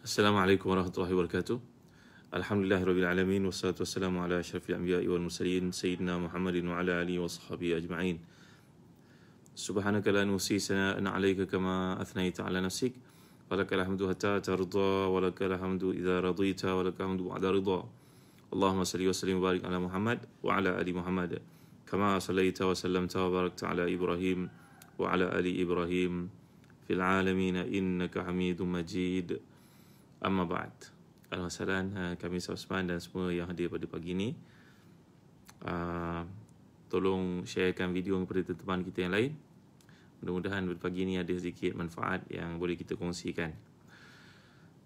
Assalamualaikum warahmatullahi wabarakatuh. Alhamdulillah rabbil alamin wassalatu wassalamu ala asyrafil anbiya'i wal mursalin sayyidina Muhammadin wa ala alihi wa sahbihi ajma'in. Subhanaka la nusi sana'an 'alaika kama athnaita 'ala nafsik. Walakal hamdu hatta tarda wa lakal hamdu idza radita wa lakal hamdu ba'da ridha. Allahumma salli wa sallim wa barik ala Muhammad wa ala ali Muhammad. Kama sallaita wa sallamta wa barakta ala Ibrahim wa Amma ba'd. Alhamdulillah kami Osman dan semua yang hadir pada pagi ini. Uh, tolong sharekan video kepada teman-teman kita yang lain. Mudah-mudahan pada pagi ini ada sedikit manfaat yang boleh kita kongsikan.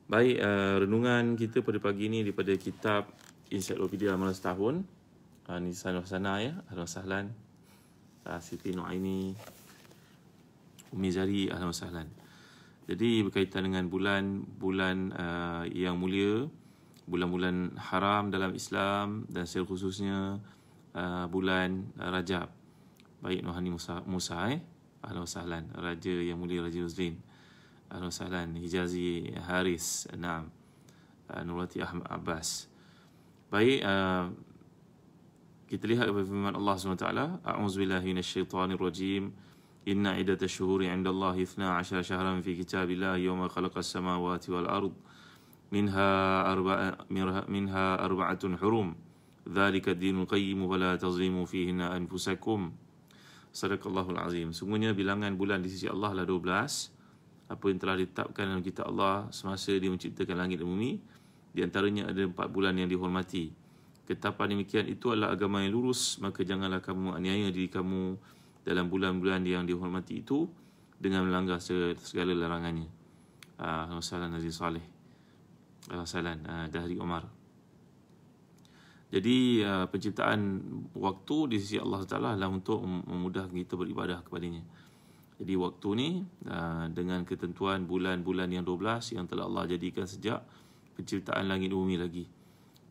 Baik, uh, renungan kita pada pagi ini daripada kitab Ensiklopedia Amalan Setahun. Uh, Nisan Wasana ya, Sahlan. Uh, Siti Nu'aini. Umi Zari, Sahlan. Jadi berkaitan dengan bulan-bulan uh, yang mulia, bulan-bulan haram dalam Islam dan secara khususnya uh, bulan uh, Rajab. Baik Nuhani Musa, Musa eh. Sahlan. Raja yang mulia Raja Uzlin. Ahlan sahlan. Hijazi Haris. Naam. Uh, Nurati Ahmad Abbas. Baik. Uh, kita lihat kepada firman Allah SWT. A'udzubillahi minasyaitanirrajim. rajim. إن عدة الشهور عند الله اثنا عشر شهرا في كتاب الله يوم خلق السماوات والأرض منها أربعة, منها أربعة حرم ذلك الدين القيم ولا تظلموا فيهن أنفسكم صدق الله العظيم Sungguhnya bilangan bulan di sisi Allah adalah 12 Apa yang telah ditetapkan dalam kitab Allah Semasa dia menciptakan langit dan bumi Di antaranya ada empat bulan yang dihormati Ketetapan demikian itu adalah agama yang lurus Maka janganlah kamu aniaya diri kamu dalam bulan-bulan yang dihormati itu dengan melanggar segala larangannya. Ah Salam Nabi Saleh. Salam uh, Dahri Umar. Jadi uh, penciptaan waktu di sisi Allah Taala adalah untuk memudahkan kita beribadah kepadanya. Jadi waktu ni uh, dengan ketentuan bulan-bulan yang 12 yang telah Allah jadikan sejak penciptaan langit bumi lagi.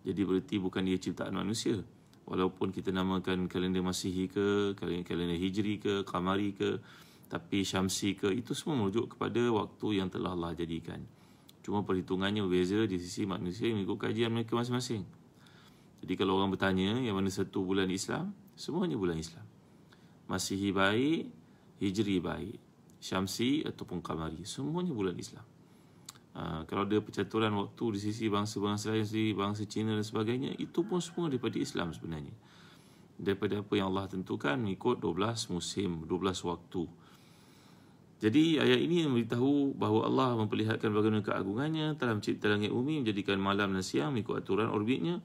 Jadi berarti bukan dia ciptaan manusia walaupun kita namakan kalender Masihi ke, kalender Hijri ke, Qamari ke, tapi Syamsi ke, itu semua merujuk kepada waktu yang telah Allah jadikan. Cuma perhitungannya berbeza di sisi manusia mengikut kajian mereka masing-masing. Jadi kalau orang bertanya yang mana satu bulan Islam, semuanya bulan Islam. Masihi baik, Hijri baik, Syamsi ataupun Qamari, semuanya bulan Islam. Uh, kalau ada percaturan waktu di sisi bangsa-bangsa lain, sisi bangsa Cina dan sebagainya, itu pun semua daripada Islam sebenarnya. Daripada apa yang Allah tentukan mengikut 12 musim, 12 waktu. Jadi ayat ini memberitahu bahawa Allah memperlihatkan bagaimana keagungannya telah mencipta langit bumi, menjadikan malam dan siang mengikut aturan orbitnya.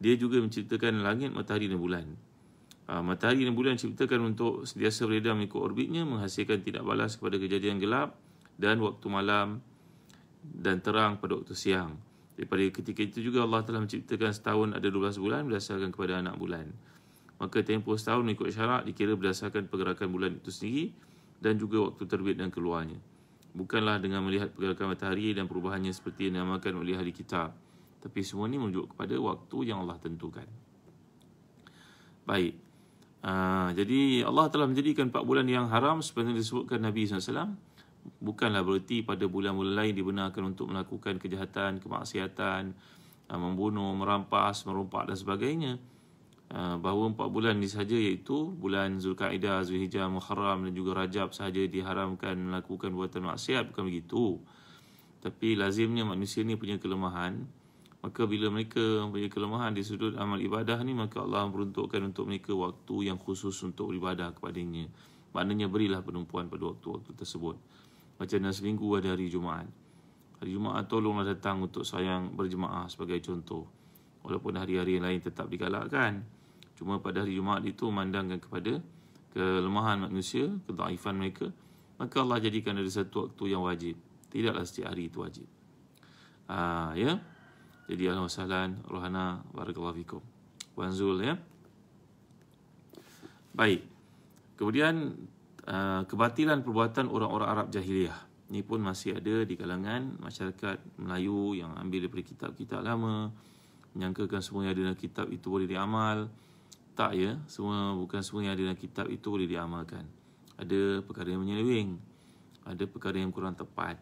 Dia juga menciptakan langit, matahari dan bulan. Uh, matahari dan bulan diciptakan untuk sentiasa beredar mengikut orbitnya, menghasilkan tidak balas kepada kejadian gelap dan waktu malam dan terang pada waktu siang. Daripada ketika itu juga Allah telah menciptakan setahun ada 12 bulan berdasarkan kepada anak bulan. Maka tempoh setahun mengikut syarak dikira berdasarkan pergerakan bulan itu sendiri dan juga waktu terbit dan keluarnya. Bukanlah dengan melihat pergerakan matahari dan perubahannya seperti yang dinamakan oleh ahli kitab. Tapi semua ini menunjuk kepada waktu yang Allah tentukan. Baik. Uh, jadi Allah telah menjadikan 4 bulan yang haram yang disebutkan Nabi SAW bukanlah bererti pada bulan-bulan lain dibenarkan untuk melakukan kejahatan, kemaksiatan, uh, membunuh, merampas, merompak dan sebagainya. Uh, bahawa empat bulan ini sahaja iaitu bulan Zulkaidah, Zulhijjah, Muharram dan juga Rajab sahaja diharamkan melakukan buatan maksiat bukan begitu. Tapi lazimnya manusia ini punya kelemahan. Maka bila mereka punya kelemahan di sudut amal ibadah ni maka Allah memperuntukkan untuk mereka waktu yang khusus untuk beribadah kepadanya. Maknanya berilah penumpuan pada waktu-waktu tersebut. Macam mana seminggu ada hari Jumaat. Hari Jumaat tolonglah datang untuk sayang berjemaah sebagai contoh. Walaupun hari-hari yang lain tetap digalakkan. Cuma pada hari Jumaat itu memandangkan kepada kelemahan manusia, kedaifan mereka. Maka Allah jadikan ada satu waktu yang wajib. Tidaklah setiap hari itu wajib. Ah, ya. Jadi Alhamdulillah, Rohana, Barakallahu Fikum. Puan Zul, ya. Baik. Kemudian Uh, kebatilan perbuatan orang-orang Arab jahiliyah. Ini pun masih ada di kalangan masyarakat Melayu yang ambil daripada kitab-kitab lama. Menyangkakan semua yang ada dalam kitab itu boleh diamal. Tak ya, semua bukan semua yang ada dalam kitab itu boleh diamalkan. Ada perkara yang menyeleweng. Ada perkara yang kurang tepat.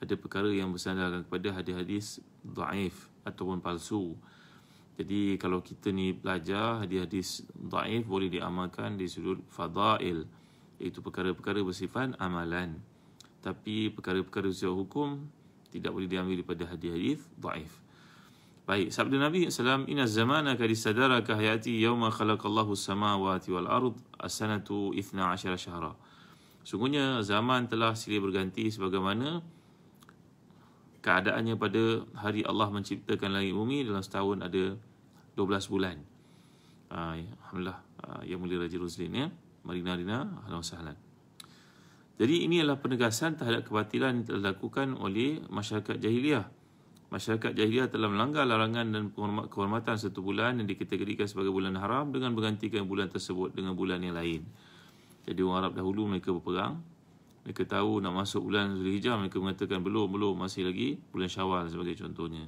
ada perkara yang bersandarkan kepada hadis-hadis dhaif ataupun palsu. Jadi kalau kita ni belajar hadis-hadis dhaif boleh diamalkan di sudut fadail iaitu perkara-perkara bersifat amalan. Tapi perkara-perkara bersifat hukum tidak boleh diambil daripada hadis-hadis dhaif. Baik, sabda Nabi SAW, Inna zamana ka disadara ka hayati yawma khalaqallahu samawati wal ard as-sanatu ithna asyara syahra. Sungguhnya zaman telah silih berganti sebagaimana keadaannya pada hari Allah menciptakan langit bumi dalam setahun ada 12 bulan. Uh, Alhamdulillah, uh, yang mulia Raja Roslin ya. Marina Rina, Alhamdulillah sahlan. Jadi ini adalah penegasan terhadap kebatilan yang telah dilakukan oleh masyarakat jahiliah masyarakat jahiliah telah melanggar larangan dan kehormatan satu bulan yang dikategorikan sebagai bulan haram dengan menggantikan bulan tersebut dengan bulan yang lain. Jadi orang Arab dahulu mereka berperang. Mereka tahu nak masuk bulan Zulhijjah mereka mengatakan belum belum masih lagi bulan Syawal sebagai contohnya.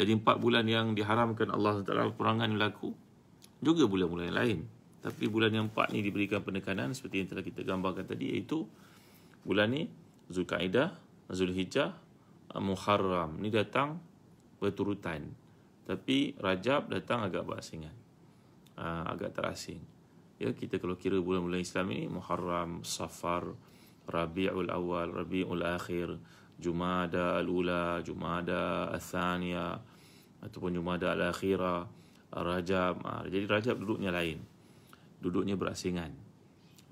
Jadi empat bulan yang diharamkan Allah Taala perangan berlaku juga bulan-bulan yang lain. Tapi bulan yang empat ni diberikan penekanan seperti yang telah kita gambarkan tadi iaitu bulan ni Zulkaidah, Zulhijjah, Muharram. Ni datang berturutan. Tapi Rajab datang agak berasingan. Uh, agak terasing. Ya kita kalau kira bulan-bulan Islam ini Muharram Safar Rabiul Awal Rabiul Akhir Jumada Al-Ula Jumada Al-Thaniya ataupun Jumada Al-Akhira Rajab. Uh, jadi Rajab duduknya lain duduknya berasingan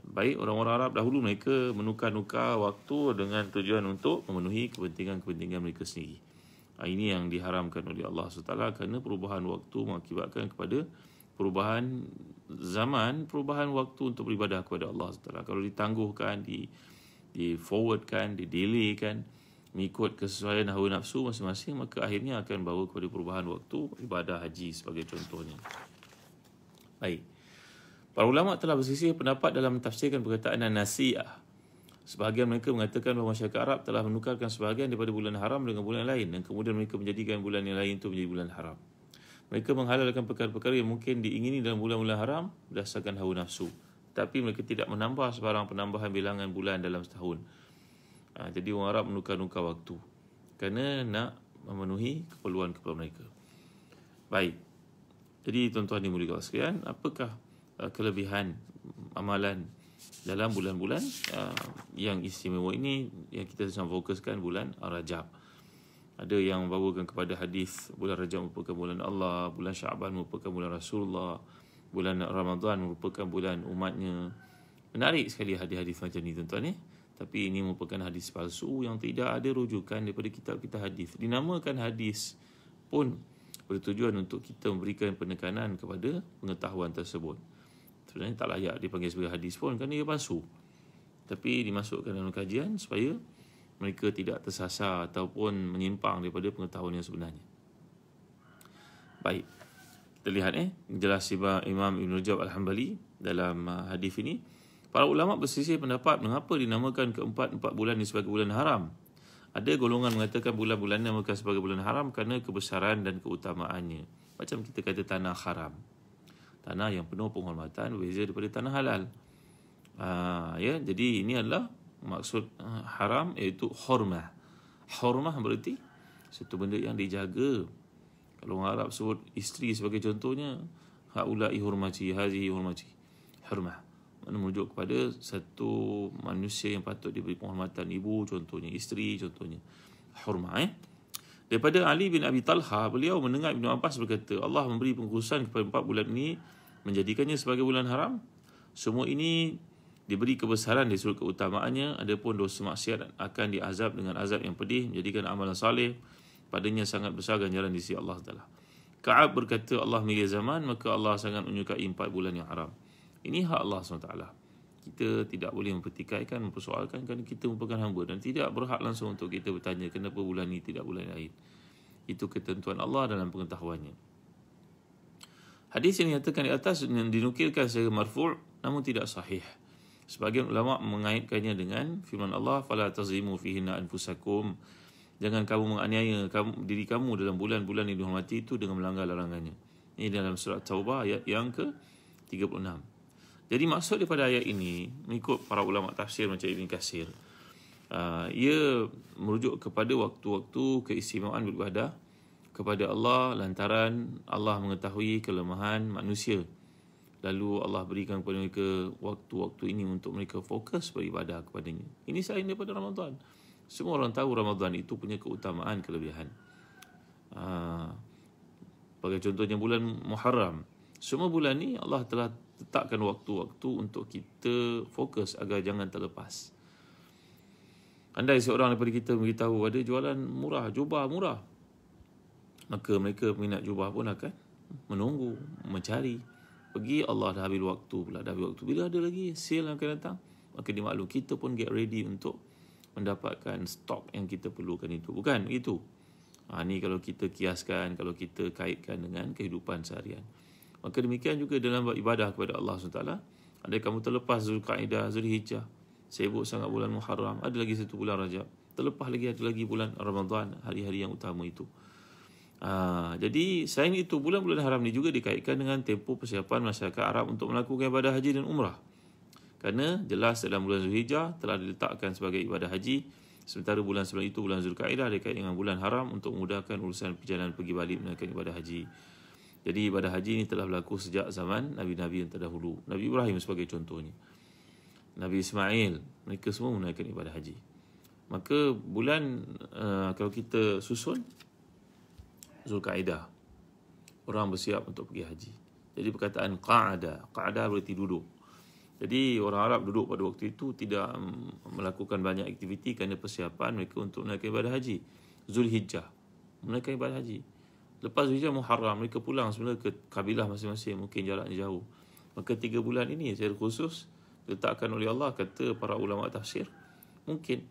baik orang-orang Arab dahulu mereka menukar-nukar waktu dengan tujuan untuk memenuhi kepentingan-kepentingan mereka sendiri. Ha, ini yang diharamkan oleh Allah SWT kerana perubahan waktu mengakibatkan kepada perubahan zaman, perubahan waktu untuk beribadah kepada Allah SWT. Kalau ditangguhkan, di, di forwardkan, di delaykan, mengikut kesesuaian hawa nafsu masing-masing, maka akhirnya akan bawa kepada perubahan waktu ibadah haji sebagai contohnya. Baik. Para ulama telah bersisih pendapat dalam mentafsirkan perkataan nasiah. Sebahagian mereka mengatakan bahawa masyarakat Arab telah menukarkan sebahagian daripada bulan haram dengan bulan lain dan kemudian mereka menjadikan bulan yang lain itu menjadi bulan haram. Mereka menghalalkan perkara-perkara yang mungkin diingini dalam bulan-bulan haram berdasarkan hawa nafsu. Tapi mereka tidak menambah sebarang penambahan bilangan bulan dalam setahun. Ha, jadi orang Arab menukar-nukar waktu. Kerana nak memenuhi keperluan-keperluan mereka. Baik. Jadi tuan-tuan dimulikkan sekalian, apakah Uh, kelebihan amalan dalam bulan-bulan uh, yang istimewa ini yang kita sedang fokuskan bulan Rajab. Ada yang membawakan kepada hadis bulan Rajab merupakan bulan Allah, bulan Syaban merupakan bulan Rasulullah, bulan Ramadan merupakan bulan umatnya. Menarik sekali hadis-hadis macam ni tuan-tuan ni. Tapi ini merupakan hadis palsu yang tidak ada rujukan daripada kitab-kitab hadis. Dinamakan hadis pun bertujuan untuk kita memberikan penekanan kepada pengetahuan tersebut sebenarnya tak layak dipanggil sebagai hadis pun kerana ia palsu. Tapi dimasukkan dalam kajian supaya mereka tidak tersasar ataupun menyimpang daripada pengetahuan yang sebenarnya. Baik. Kita lihat eh jelas Imam Ibn Rajab Al-Hambali dalam uh, hadis ini. Para ulama bersisih pendapat mengapa dinamakan keempat-empat bulan ini sebagai bulan haram. Ada golongan mengatakan bulan-bulan ini bukan sebagai bulan haram kerana kebesaran dan keutamaannya. Macam kita kata tanah haram tanah yang penuh penghormatan berbeza daripada tanah halal. Uh, ya, jadi ini adalah maksud uh, haram iaitu hormah. Hormah berarti satu benda yang dijaga. Kalau orang Arab sebut isteri sebagai contohnya, haulai hurmati, hazihi hurmati. Hormah. Mana merujuk kepada satu manusia yang patut diberi penghormatan ibu contohnya, isteri contohnya. Hormah eh. Daripada Ali bin Abi Talha, beliau mendengar Ibn Abbas berkata, Allah memberi pengkhususan kepada empat bulan ini menjadikannya sebagai bulan haram semua ini diberi kebesaran di sudut keutamaannya. Adapun dosa maksiat akan diazab dengan azab yang pedih menjadikan amalan saleh padanya sangat besar ganjaran di sisi Allah Taala. Ka'ab berkata Allah milih zaman maka Allah sangat menyukai empat bulan yang haram. Ini hak Allah SWT kita tidak boleh mempertikaikan mempersoalkan kerana kita merupakan hamba dan tidak berhak langsung untuk kita bertanya kenapa bulan ini tidak bulan lain? Itu ketentuan Allah dalam pengetahuannya Hadis yang dinyatakan di atas yang dinukilkan secara marfu' namun tidak sahih. Sebagian ulama mengaitkannya dengan firman Allah fala tazimu fihinna anfusakum jangan kamu menganiaya kamu, diri kamu dalam bulan-bulan yang dihormati itu dengan melanggar larangannya. Ini dalam surat Taubah ayat yang ke 36. Jadi maksud daripada ayat ini mengikut para ulama tafsir macam Ibn Kasir Uh, ia merujuk kepada waktu-waktu keistimewaan beribadah kepada Allah lantaran Allah mengetahui kelemahan manusia. Lalu Allah berikan kepada mereka waktu-waktu ini untuk mereka fokus beribadah kepadanya. Ini selain daripada Ramadan. Semua orang tahu Ramadan itu punya keutamaan, kelebihan. Uh, bagi contohnya bulan Muharram. Semua bulan ni Allah telah letakkan waktu-waktu untuk kita fokus agar jangan terlepas. Andai seorang daripada kita beritahu ada jualan murah, jubah murah. Maka mereka minat jubah pun akan menunggu, mencari. Pergi Allah dah habis waktu pula, dah habis waktu. Bila ada lagi sale yang akan datang, maka dimaklum kita pun get ready untuk mendapatkan stok yang kita perlukan itu. Bukan itu. Ha, ni kalau kita kiaskan, kalau kita kaitkan dengan kehidupan seharian. Maka demikian juga dalam ibadah kepada Allah SWT. Ada kamu terlepas Zulkaidah, Zulhijjah. Sibuk sangat bulan Muharram. Ada lagi satu bulan Rajab. Terlepas lagi ada lagi bulan Ramadan, hari-hari yang utama itu. Ha, jadi selain itu, bulan-bulan haram ni juga dikaitkan dengan tempoh persiapan masyarakat Arab untuk melakukan ibadah haji dan umrah. Kerana jelas dalam bulan Zulhijjah telah diletakkan sebagai ibadah haji Sementara bulan sebelum itu bulan Zulkaidah dekat dengan bulan haram untuk memudahkan urusan perjalanan pergi balik menunaikan ibadah haji. Jadi ibadah haji ini telah berlaku sejak zaman Nabi-Nabi yang terdahulu. Nabi Ibrahim sebagai contohnya. Nabi Ismail, mereka semua menunaikan ibadah haji. Maka bulan uh, kalau kita susun Zulkaidah orang bersiap untuk pergi haji. Jadi perkataan qa'ada, qa'ada berarti duduk. Jadi orang Arab duduk pada waktu itu tidak melakukan banyak aktiviti kerana persiapan mereka untuk menaikkan ibadah haji. Zulhijjah. Menaikkan ibadah haji. Lepas Zulhijjah Muharram, mereka pulang sebenarnya ke kabilah masing-masing. Mungkin jaraknya jauh. Maka tiga bulan ini secara khusus diletakkan oleh Allah kata para ulama tafsir. Mungkin.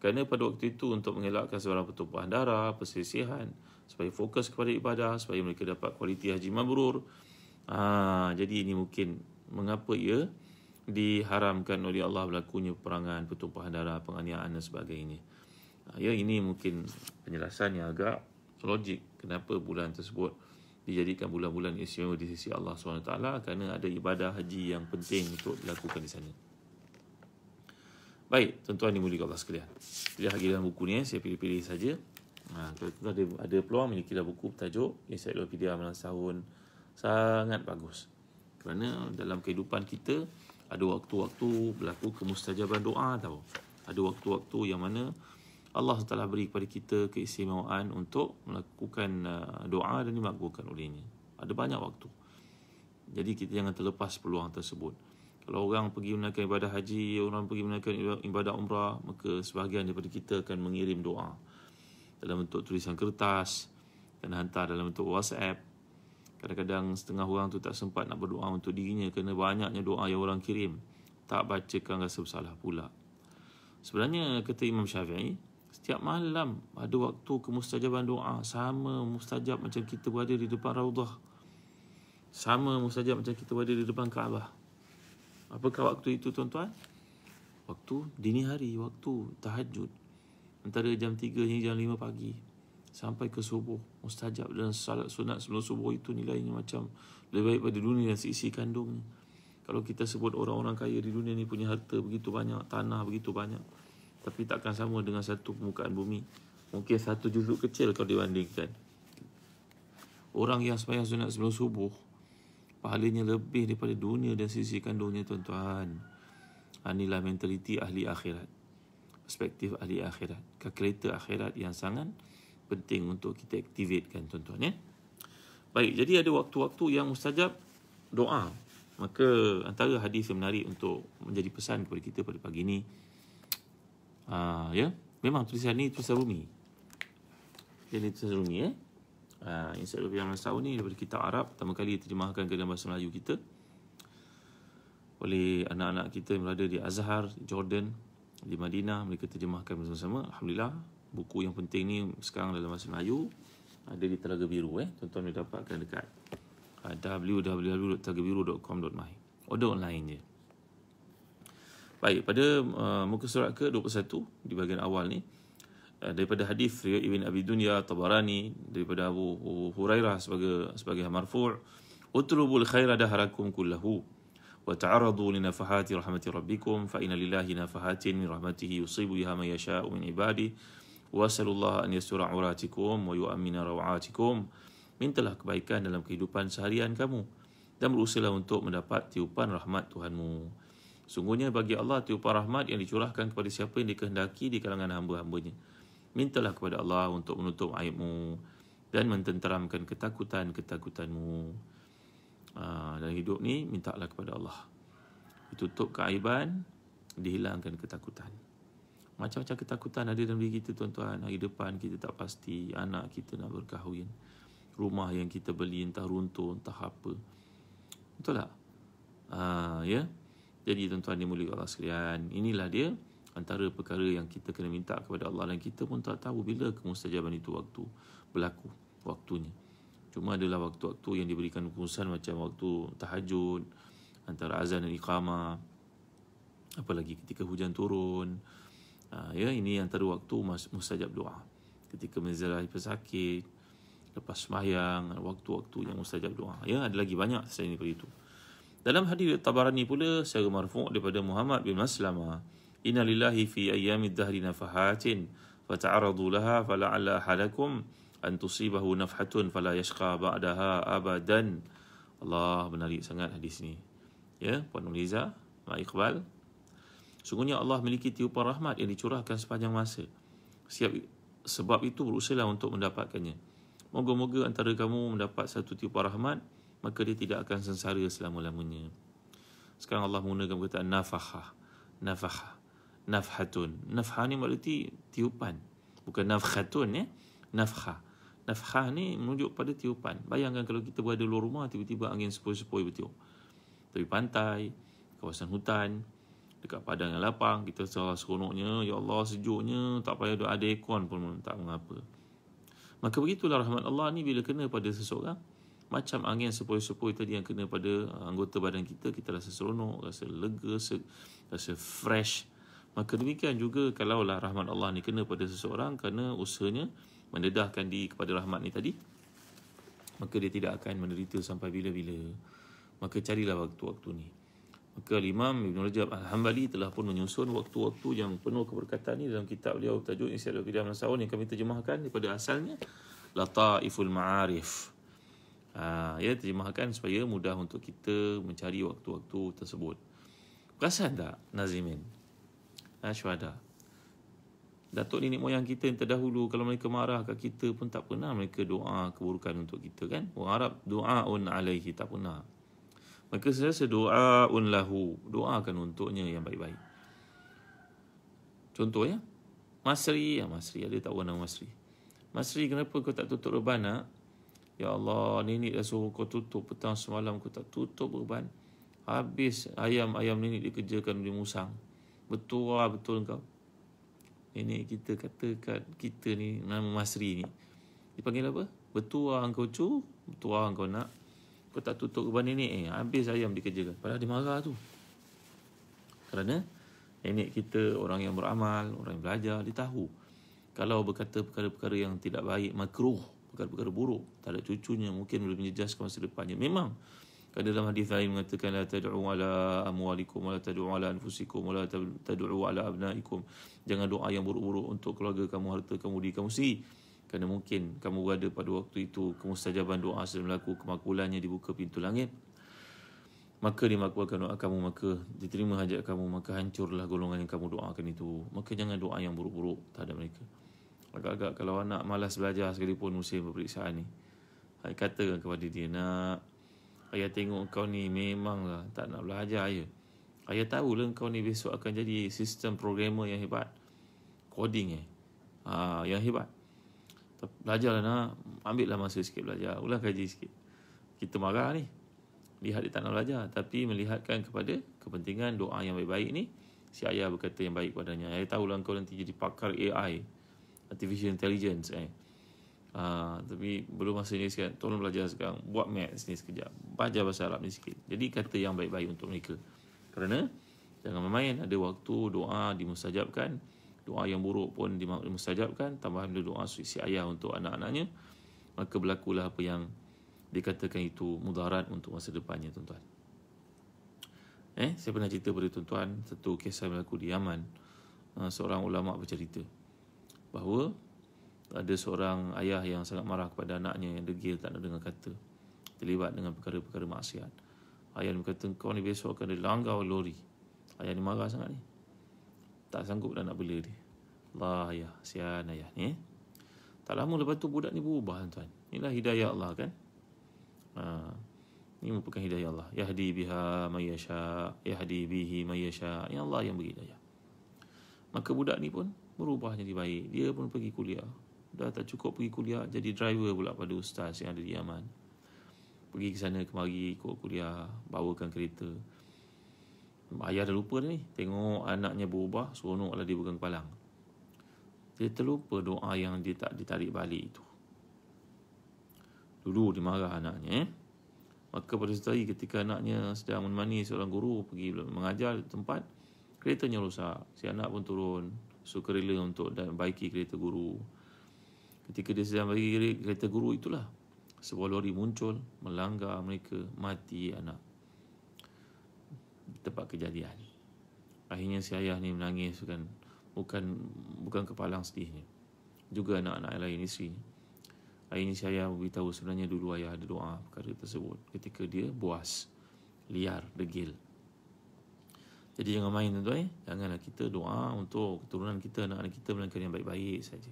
Kerana pada waktu itu untuk mengelakkan sebarang pertumpahan darah, perselisihan, supaya fokus kepada ibadah, supaya mereka dapat kualiti haji mabrur. Ha, jadi ini mungkin mengapa ia diharamkan oleh Allah berlakunya perangan, pertumpahan darah, penganiayaan dan sebagainya. Ha, ya, ini mungkin penjelasan yang agak logik kenapa bulan tersebut dijadikan bulan-bulan istimewa di sisi Allah SWT kerana ada ibadah haji yang penting untuk dilakukan di sana. Baik, tuan-tuan dimuliakan Allah sekalian. Tidak lagi dalam buku ni, saya pilih-pilih saja. Ha, kalau ada, ada peluang memiliki buku bertajuk Encyclopedia Amalan Sahun sangat bagus. Kerana dalam kehidupan kita, ada waktu-waktu berlaku kemustajaban doa tau. Ada waktu-waktu yang mana Allah telah beri kepada kita keistimewaan untuk melakukan uh, doa dan dimakbulkan olehnya. Ada banyak waktu. Jadi kita jangan terlepas peluang tersebut. Kalau orang pergi menunaikan ibadah haji, orang pergi menunaikan ibadah umrah, maka sebahagian daripada kita akan mengirim doa dalam bentuk tulisan kertas dan hantar dalam bentuk WhatsApp Kadang-kadang setengah orang tu tak sempat nak berdoa untuk dirinya kerana banyaknya doa yang orang kirim. Tak bacakan rasa bersalah pula. Sebenarnya kata Imam Syafi'i, setiap malam ada waktu kemustajaban doa sama mustajab macam kita berada di depan Raudah. Sama mustajab macam kita berada di depan Kaabah. Apakah waktu itu tuan-tuan? Waktu dini hari, waktu tahajud. Antara jam 3 hingga jam 5 pagi sampai ke subuh. Mustajab dan salat sunat sebelum subuh itu nilainya macam lebih baik pada dunia dan sisi kandungnya. Kalau kita sebut orang-orang kaya di dunia ni punya harta begitu banyak tanah begitu banyak tapi takkan sama dengan satu permukaan bumi. Mungkin satu juzuk kecil kalau dibandingkan. Orang yang sembahyang sunat sebelum subuh pahalanya lebih daripada dunia dan sisi kandungnya tuan-tuan. Inilah mentaliti ahli akhirat perspektif ahli akhirat kalkulator akhirat yang sangat penting untuk kita aktifkan tuan-tuan ya. Baik, jadi ada waktu-waktu yang mustajab doa. Maka antara hadis yang menarik untuk menjadi pesan kepada kita pada pagi ini uh, ya, memang tulisan ni tulisan Rumi. Jadi tulisan Rumi ya. Uh, insya Allah yang tahun ni daripada kitab Arab pertama kali terjemahkan ke dalam bahasa Melayu kita oleh anak-anak kita yang berada di Azhar, Jordan, di Madinah mereka terjemahkan bersama-sama. Alhamdulillah buku yang penting ni sekarang dalam bahasa Melayu ada di Telaga Biru eh. Tuan-tuan boleh dapatkan dekat uh, www.telagabiru.com.my order online je. Baik pada uh, muka surat ke 21 di bahagian awal ni uh, daripada hadis riwayat Ibn Abi Dunya Tabarani daripada Abu Hurairah sebagai sebagai marfu' utlubul khaira daharakum kullahu وتعرضوا لنفحات رحمة ربكم فإن لله نفحات من رحمته يصيب بها من يشاء من عباده وأسأل الله أن يستر عوراتكم ويؤمن روعاتكم Mintalah kebaikan dalam kehidupan seharian kamu dan berusaha untuk mendapat tiupan rahmat Tuhanmu. Sungguhnya bagi Allah tiupan rahmat yang dicurahkan kepada siapa yang dikehendaki di kalangan hamba-hambanya. Mintalah kepada Allah untuk menutup aibmu dan mententeramkan ketakutan-ketakutanmu. Ah, dalam hidup ni mintalah kepada Allah. Ditutup keaiban dihilangkan ketakutan. Macam-macam ketakutan ada dalam diri kita tuan-tuan. Hari depan kita tak pasti anak kita nak berkahwin. Rumah yang kita beli entah runtuh entah apa. Betul tak? Ha, ya? Jadi tuan-tuan dimulai Allah sekalian. Inilah dia antara perkara yang kita kena minta kepada Allah. Dan kita pun tak tahu bila kemustajaban itu waktu berlaku waktunya Cuma adalah waktu-waktu yang diberikan keputusan macam waktu tahajud, antara azan dan iqamah. Apalagi ketika hujan turun. Ha, ya, ini antara waktu mustajab doa. Ketika menziarahi pesakit, lepas sembahyang, waktu-waktu yang mustajab doa. Ya, ada lagi banyak selain daripada itu. Dalam hadis Tabarani pula secara marfu' daripada Muhammad bin Maslama, "Inna lillahi fi ayyamid dahri nafahatin fata'aradu laha fala'alla ahadakum an tusibahu nafhatun fala yashqa ba'daha abadan. Allah menarik sangat hadis ni. Ya, Puan Nuliza, Mak Iqbal. Sungguhnya Allah memiliki tiupan rahmat yang dicurahkan sepanjang masa. Siap sebab itu berusaha untuk mendapatkannya. Moga-moga antara kamu mendapat satu tiupan rahmat, maka dia tidak akan sengsara selama-lamanya. Sekarang Allah menggunakan perkataan nafahah. Nafahah. Nafhatun. Nafhah ni berarti tiupan. Bukan nafhatun ya. Nafhah. Nafkhah ni menunjuk pada tiupan. Bayangkan kalau kita berada luar rumah, tiba-tiba angin sepoi-sepoi bertiup. Tepi pantai, kawasan hutan, dekat padang yang lapang, kita salah seronoknya, Ya Allah sejuknya, tak payah ada aircon pun tak mengapa. Maka begitulah rahmat Allah ni bila kena pada seseorang, macam angin sepoi-sepoi tadi yang kena pada anggota badan kita, kita rasa seronok, rasa lega, rasa fresh. Maka demikian juga kalaulah rahmat Allah ni kena pada seseorang kerana usahanya mendedahkan diri kepada rahmat ni tadi maka dia tidak akan menderita sampai bila-bila. Maka carilah waktu-waktu ni. Maka Imam Ibn Rajab Al-Hambali telah pun menyusun waktu-waktu yang penuh keberkatan ni dalam kitab beliau tajuk Insyaallah Qiyam Nasawan yang kami terjemahkan daripada asalnya Lataiful Ma'arif. Ha, ya terjemahkan supaya mudah untuk kita mencari waktu-waktu tersebut. Perasan tak Nazimin? Ha, syuhada Datuk nenek moyang kita yang terdahulu kalau mereka marah kat kita pun tak pernah mereka doa keburukan untuk kita kan. Orang Arab doaun alaihi tak pernah. Maka saya doaun lahu, doakan untuknya yang baik-baik. Contohnya Masri, ya Masri ada tak orang nama Masri? Masri kenapa kau tak tutup reban nak? Ya Allah, nenek dah suruh kau tutup petang semalam kau tak tutup reban. Habis ayam-ayam nenek dikerjakan di musang. Betul lah, betul kau nenek kita kata kat kita ni nama Masri ni. Dipanggil apa? Betua engkau cu betua engkau nak. Kau tak tutup keban nenek eh habis ayam dikerjakan. Padahal dia marah tu. Kerana nenek kita orang yang beramal orang yang belajar dia tahu. Kalau berkata perkara-perkara yang tidak baik makruh perkara-perkara buruk tak ada cucunya mungkin boleh menjejaskan masa depannya. Memang Kan dalam hadis lain mengatakan la tad'u ala amwalikum wa la tad'u ala anfusikum wa la tad'u ala abnaikum. Jangan doa yang buruk-buruk untuk keluarga kamu, harta kamu, diri kamu sendiri. Kerana mungkin kamu berada pada waktu itu kemustajaban doa sedang berlaku kemakulannya dibuka pintu langit. Maka dimakbulkan doa kamu, maka diterima hajat kamu, maka hancurlah golongan yang kamu doakan itu. Maka jangan doa yang buruk-buruk terhadap mereka. Agak-agak kalau anak malas belajar sekalipun musim peperiksaan ni. Katakan kepada dia, nak Ayah tengok kau ni memanglah tak nak belajar ayah. Ayah tahu lah kau ni besok akan jadi sistem programmer yang hebat. Coding eh. Ha, yang hebat. Belajarlah nak. Ambil lah masa sikit belajar. Ulang kaji sikit. Kita marah ni. Lihat dia tak nak belajar. Tapi melihatkan kepada kepentingan doa yang baik-baik ni. Si ayah berkata yang baik padanya. Ayah tahu lah kau nanti jadi pakar AI. Artificial Intelligence eh. Uh, tapi belum masa ni sekarang Tolong belajar sekarang. Buat maths ni sekejap. Baca bahasa Arab ni sikit. Jadi kata yang baik-baik untuk mereka. Kerana Jangan main Ada waktu doa dimustajabkan. Doa yang buruk pun dimustajabkan. Tambahan doa si ayah untuk anak-anaknya. Maka berlakulah apa yang Dikatakan itu mudarat untuk masa depannya tuan-tuan. Eh, saya pernah cerita pada tuan-tuan satu kisah berlaku di Yaman. Uh, seorang ulama bercerita bahawa ada seorang ayah yang sangat marah kepada anaknya yang degil tak nak dengar kata terlibat dengan perkara-perkara maksiat. Ayah ni berkata kau ni besok akan dilanggar lori. Ayah ni marah sangat ni. Tak sanggup dah nak bela dia. Allah ayah, sian ayah ni. Eh? Tak lama lepas tu budak ni berubah tuan. Inilah hidayah Allah kan. Ha, ini merupakan hidayah Allah. Yahdi biha mayyasha, yahdi bihi mayyasha. Ya Allah yang beri hidayah. Maka budak ni pun berubah jadi baik. Dia pun pergi kuliah. Dah tak cukup pergi kuliah, jadi driver pula pada ustaz yang ada di Yaman. Pergi ke sana kemari ikut kuliah, bawakan kereta. Ayah dah lupa ni. Tengok anaknya berubah, seronoklah dia pegang kepalang. Dia terlupa doa yang dia tak ditarik balik itu. Dulu dia marah anaknya. Eh? Maka pada satu hari ketika anaknya sedang menemani seorang guru pergi mengajar tempat, keretanya rosak. Si anak pun turun, suka rela untuk baiki kereta guru. Ketika dia sedang bagi kereta guru itulah, sebuah lori muncul, melanggar mereka, mati anak tempat kejadian. Akhirnya si ayah ni menangis bukan bukan bukan kepalang sedihnya. Juga anak-anak lain isteri. Akhirnya si ayah beritahu sebenarnya dulu ayah ada doa perkara tersebut ketika dia buas, liar, degil. Jadi jangan main tuan-tuan eh. Janganlah kita doa untuk keturunan kita, anak-anak kita melainkan yang baik-baik saja.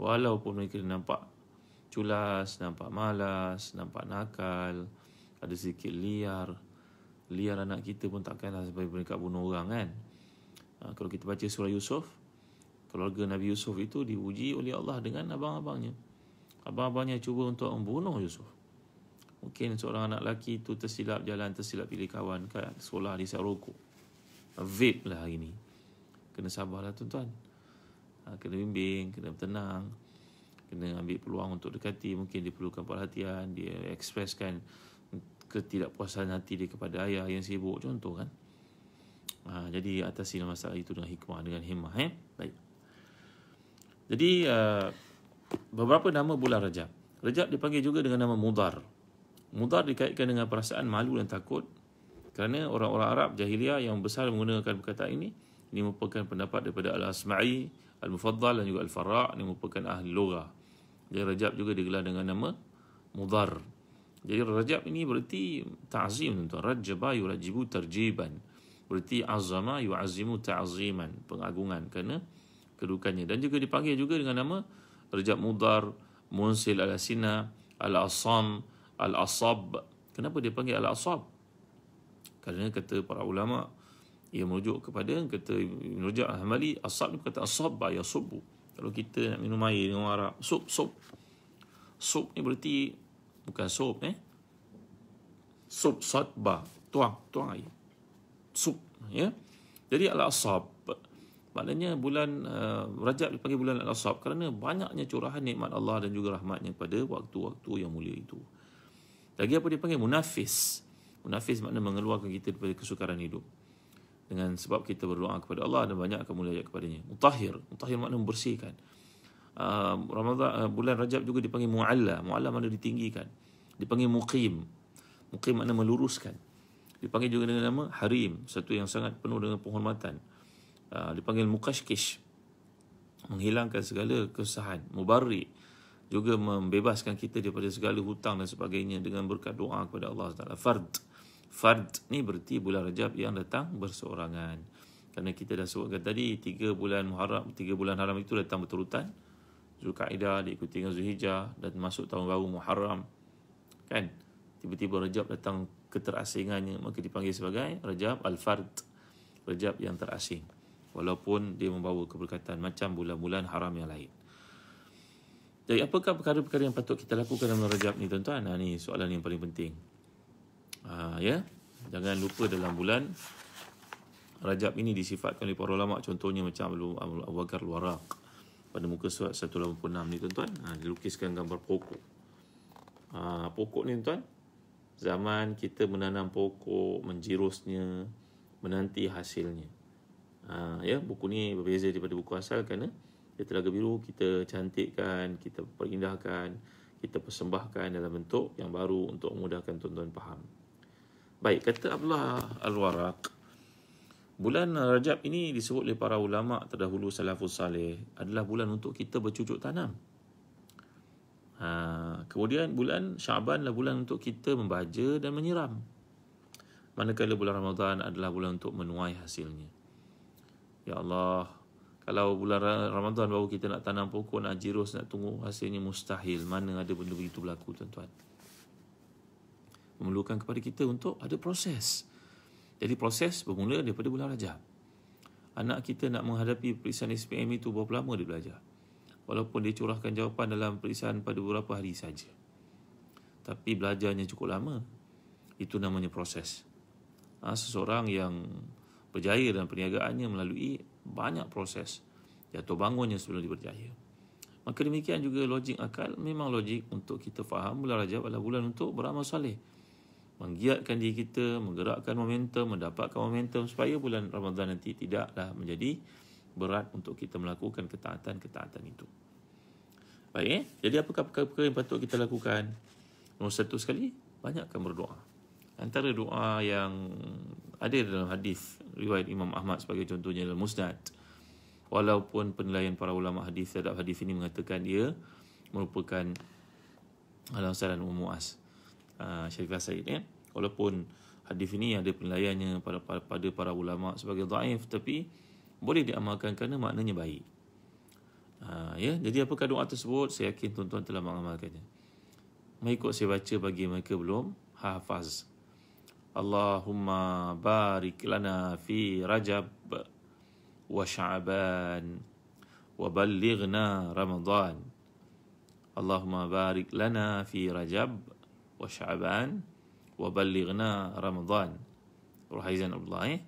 Walaupun mereka nampak culas, nampak malas, nampak nakal, ada sedikit liar, liar anak kita pun takkanlah sampai mereka bunuh orang kan. Ha, kalau kita baca surah Yusuf, keluarga Nabi Yusuf itu diuji oleh Allah dengan abang-abangnya. Abang-abangnya cuba untuk membunuh Yusuf. Mungkin seorang anak lelaki itu tersilap jalan, tersilap pilih kawan kan, sekolah di Saroko. Vape lah hari ni. Kena sabarlah tuan-tuan. Ha, kena bimbing, kena tenang. Kena ambil peluang untuk dekati. Mungkin dia perlukan perhatian, dia ekspreskan ketidakpuasan hati dia kepada ayah yang sibuk. Contoh kan? Ha, jadi atasi masalah itu dengan hikmah dengan himmah eh? Baik. Jadi uh, beberapa nama bulan Rajab. Rajab dipanggil juga dengan nama Mudar. Mudar dikaitkan dengan perasaan malu dan takut kerana orang-orang Arab jahiliah yang besar menggunakan perkataan ini ini merupakan pendapat daripada Al-Asma'i Al-Mufaddal dan juga Al-Farra' ini merupakan ahli logah jadi Rajab juga digelar dengan nama Mudar jadi rajab ini berarti ta'zim tuan. Rajaba yurajibu terjiban. Berarti azama yu'azimu ta'ziman. Pengagungan kerana kedudukannya. Dan juga dipanggil juga dengan nama Rajab Mudar, Munsil Al-Asina, Al-Asam, Al-Asab. Kenapa dia panggil Al-Asab? Kerana kata para ulama, ia merujuk kepada kata Rajab Al-Hamali, Asab ni Asab ya subu. Kalau kita nak minum air dengan orang Arab, sup, sup. Sup ni berarti bukan sup eh? Sup satba tuang tuang air. Sup ya? Jadi al-asab maknanya bulan uh, Rajab dipanggil bulan al-asab kerana banyaknya curahan nikmat Allah dan juga rahmatnya pada waktu-waktu yang mulia itu. Lagi apa dipanggil munafis. Munafis makna mengeluarkan kita daripada kesukaran hidup dengan sebab kita berdoa kepada Allah dan banyak kemuliaan kepadanya. Mutahhir. Mutahhir makna membersihkan. Uh, Ramadan uh, bulan Rajab juga dipanggil mualla. Mualla makna ditinggikan. Dipanggil muqim. Muqim makna meluruskan. Dipanggil juga dengan nama harim. Satu yang sangat penuh dengan penghormatan. Uh, dipanggil mukashkish. Menghilangkan segala kesusahan mubarri. Juga membebaskan kita daripada segala hutang dan sebagainya dengan berkat doa kepada Allah Taala. Fard fard ni berarti bulan Rajab yang datang berseorangan. Kerana kita dah sebutkan tadi tiga bulan Muharram tiga bulan haram itu datang berturutan. Zulkaidah diikuti dengan Zulhijjah dan masuk tahun baru Muharram. Kan? Tiba-tiba Rajab datang keterasingannya maka dipanggil sebagai Rajab Al-Fard. Rajab yang terasing. Walaupun dia membawa keberkatan macam bulan-bulan haram yang lain. Jadi apakah perkara-perkara yang patut kita lakukan dalam Rajab ni tuan-tuan? Ha, ni soalan yang paling penting ha, ya. Jangan lupa dalam bulan Rajab ini disifatkan oleh para ulama contohnya macam Abu Bakar Al-Waraq pada muka surat 186 ni tuan-tuan. Ha, dilukiskan gambar pokok. Ha, pokok ni tuan zaman kita menanam pokok menjirusnya menanti hasilnya. Ha, ya buku ni berbeza daripada buku asal kerana dia telaga biru kita cantikkan kita perindahkan kita persembahkan dalam bentuk yang baru untuk memudahkan tuan-tuan faham Baik, kata Abdullah Al-Waraq, bulan Rajab ini disebut oleh para ulama terdahulu salafus salih adalah bulan untuk kita bercucuk tanam. Ha, kemudian bulan Syaban adalah bulan untuk kita membaca dan menyiram. Manakala bulan Ramadan adalah bulan untuk menuai hasilnya. Ya Allah, kalau bulan Ramadan baru kita nak tanam pokok, nak jirus, nak tunggu hasilnya mustahil. Mana ada benda begitu berlaku tuan-tuan memerlukan kepada kita untuk ada proses. Jadi proses bermula daripada bulan Rajab. Anak kita nak menghadapi periksaan SPM itu berapa lama dia belajar? Walaupun dia curahkan jawapan dalam periksaan pada beberapa hari saja. Tapi belajarnya cukup lama. Itu namanya proses. Ha, seseorang yang berjaya dalam perniagaannya melalui banyak proses. Jatuh bangunnya sebelum dia berjaya. Maka demikian juga logik akal memang logik untuk kita faham bulan Rajab adalah bulan untuk beramal salih menggiatkan diri kita, menggerakkan momentum, mendapatkan momentum supaya bulan Ramadan nanti tidaklah menjadi berat untuk kita melakukan ketaatan-ketaatan itu. Baik, eh? jadi apakah perkara-perkara yang patut kita lakukan? Nombor satu sekali, banyakkan berdoa. Antara doa yang ada dalam hadis riwayat Imam Ahmad sebagai contohnya dalam Musnad. Walaupun penilaian para ulama hadis terhadap hadis ini mengatakan dia merupakan alasan umum muas uh, Syarifah Said ya. Walaupun hadis ini ada penilaiannya pada, pada, pada para ulama sebagai dhaif tapi boleh diamalkan kerana maknanya baik. Uh, ya, jadi apakah doa tersebut? Saya yakin tuan-tuan telah mengamalkannya. Mengikut saya baca bagi mereka belum hafaz. Allahumma barik lana fi Rajab wa Sya'ban wa ballighna Ramadan. Allahumma barik lana fi Rajab wa sya'ban wa ballighna ramadan rahizan allah eh?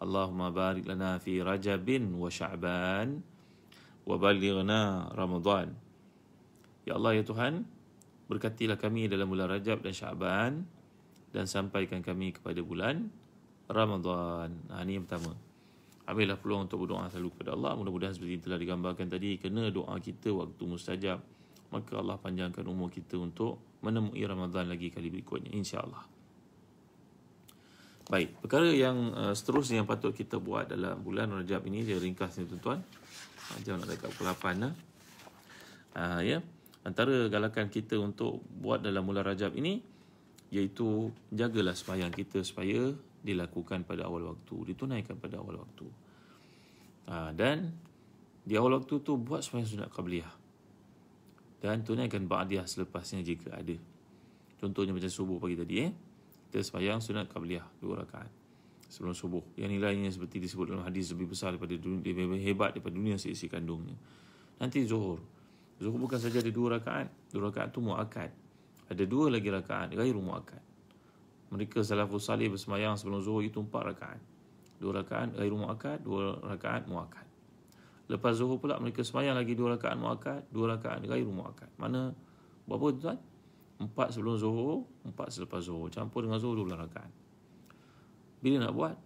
Allahumma barik lana fi rajabin wa sya'ban wa ballighna ramadan ya allah ya tuhan berkatilah kami dalam bulan rajab dan sya'ban dan sampaikan kami kepada bulan ramadan ha, ini yang pertama Ambillah peluang untuk berdoa selalu kepada Allah. Mudah-mudahan seperti telah digambarkan tadi, kena doa kita waktu mustajab. Maka Allah panjangkan umur kita untuk menemui Ramadan lagi kali berikutnya insya-Allah. Baik, perkara yang uh, seterusnya yang patut kita buat dalam bulan Rajab ini dia ringkas ni tuan-tuan. Uh, jom nak dekat pukul 8 nah. Uh, ya. Antara galakan kita untuk buat dalam bulan Rajab ini iaitu jagalah sembahyang kita supaya dilakukan pada awal waktu, ditunaikan pada awal waktu. Uh, dan di awal waktu tu buat sembahyang sunat qabliyah dan tunaikan ba'diyah selepasnya jika ada. Contohnya macam subuh pagi tadi eh. Kita sembahyang sunat qabliyah dua rakaat sebelum subuh. Yang nilainya seperti disebut dalam hadis lebih besar daripada dunia, lebih hebat daripada dunia seisi kandungnya. Nanti zuhur. Zuhur bukan saja ada dua rakaat. Dua rakaat itu mu'akad. Ada dua lagi rakaat. Gairu mu'akad. Mereka salafus salih bersemayang sebelum zuhur itu empat rakaat. Dua rakaat gairu mu'akad. Dua rakaat mu'akad. Lepas zuhur pula mereka sembahyang lagi dua rakaat muakkad, dua rakaat ghairu muakkad. Mana berapa tuan? Empat sebelum zuhur, empat selepas zuhur. Campur dengan zuhur dua rakaat. Bila nak buat?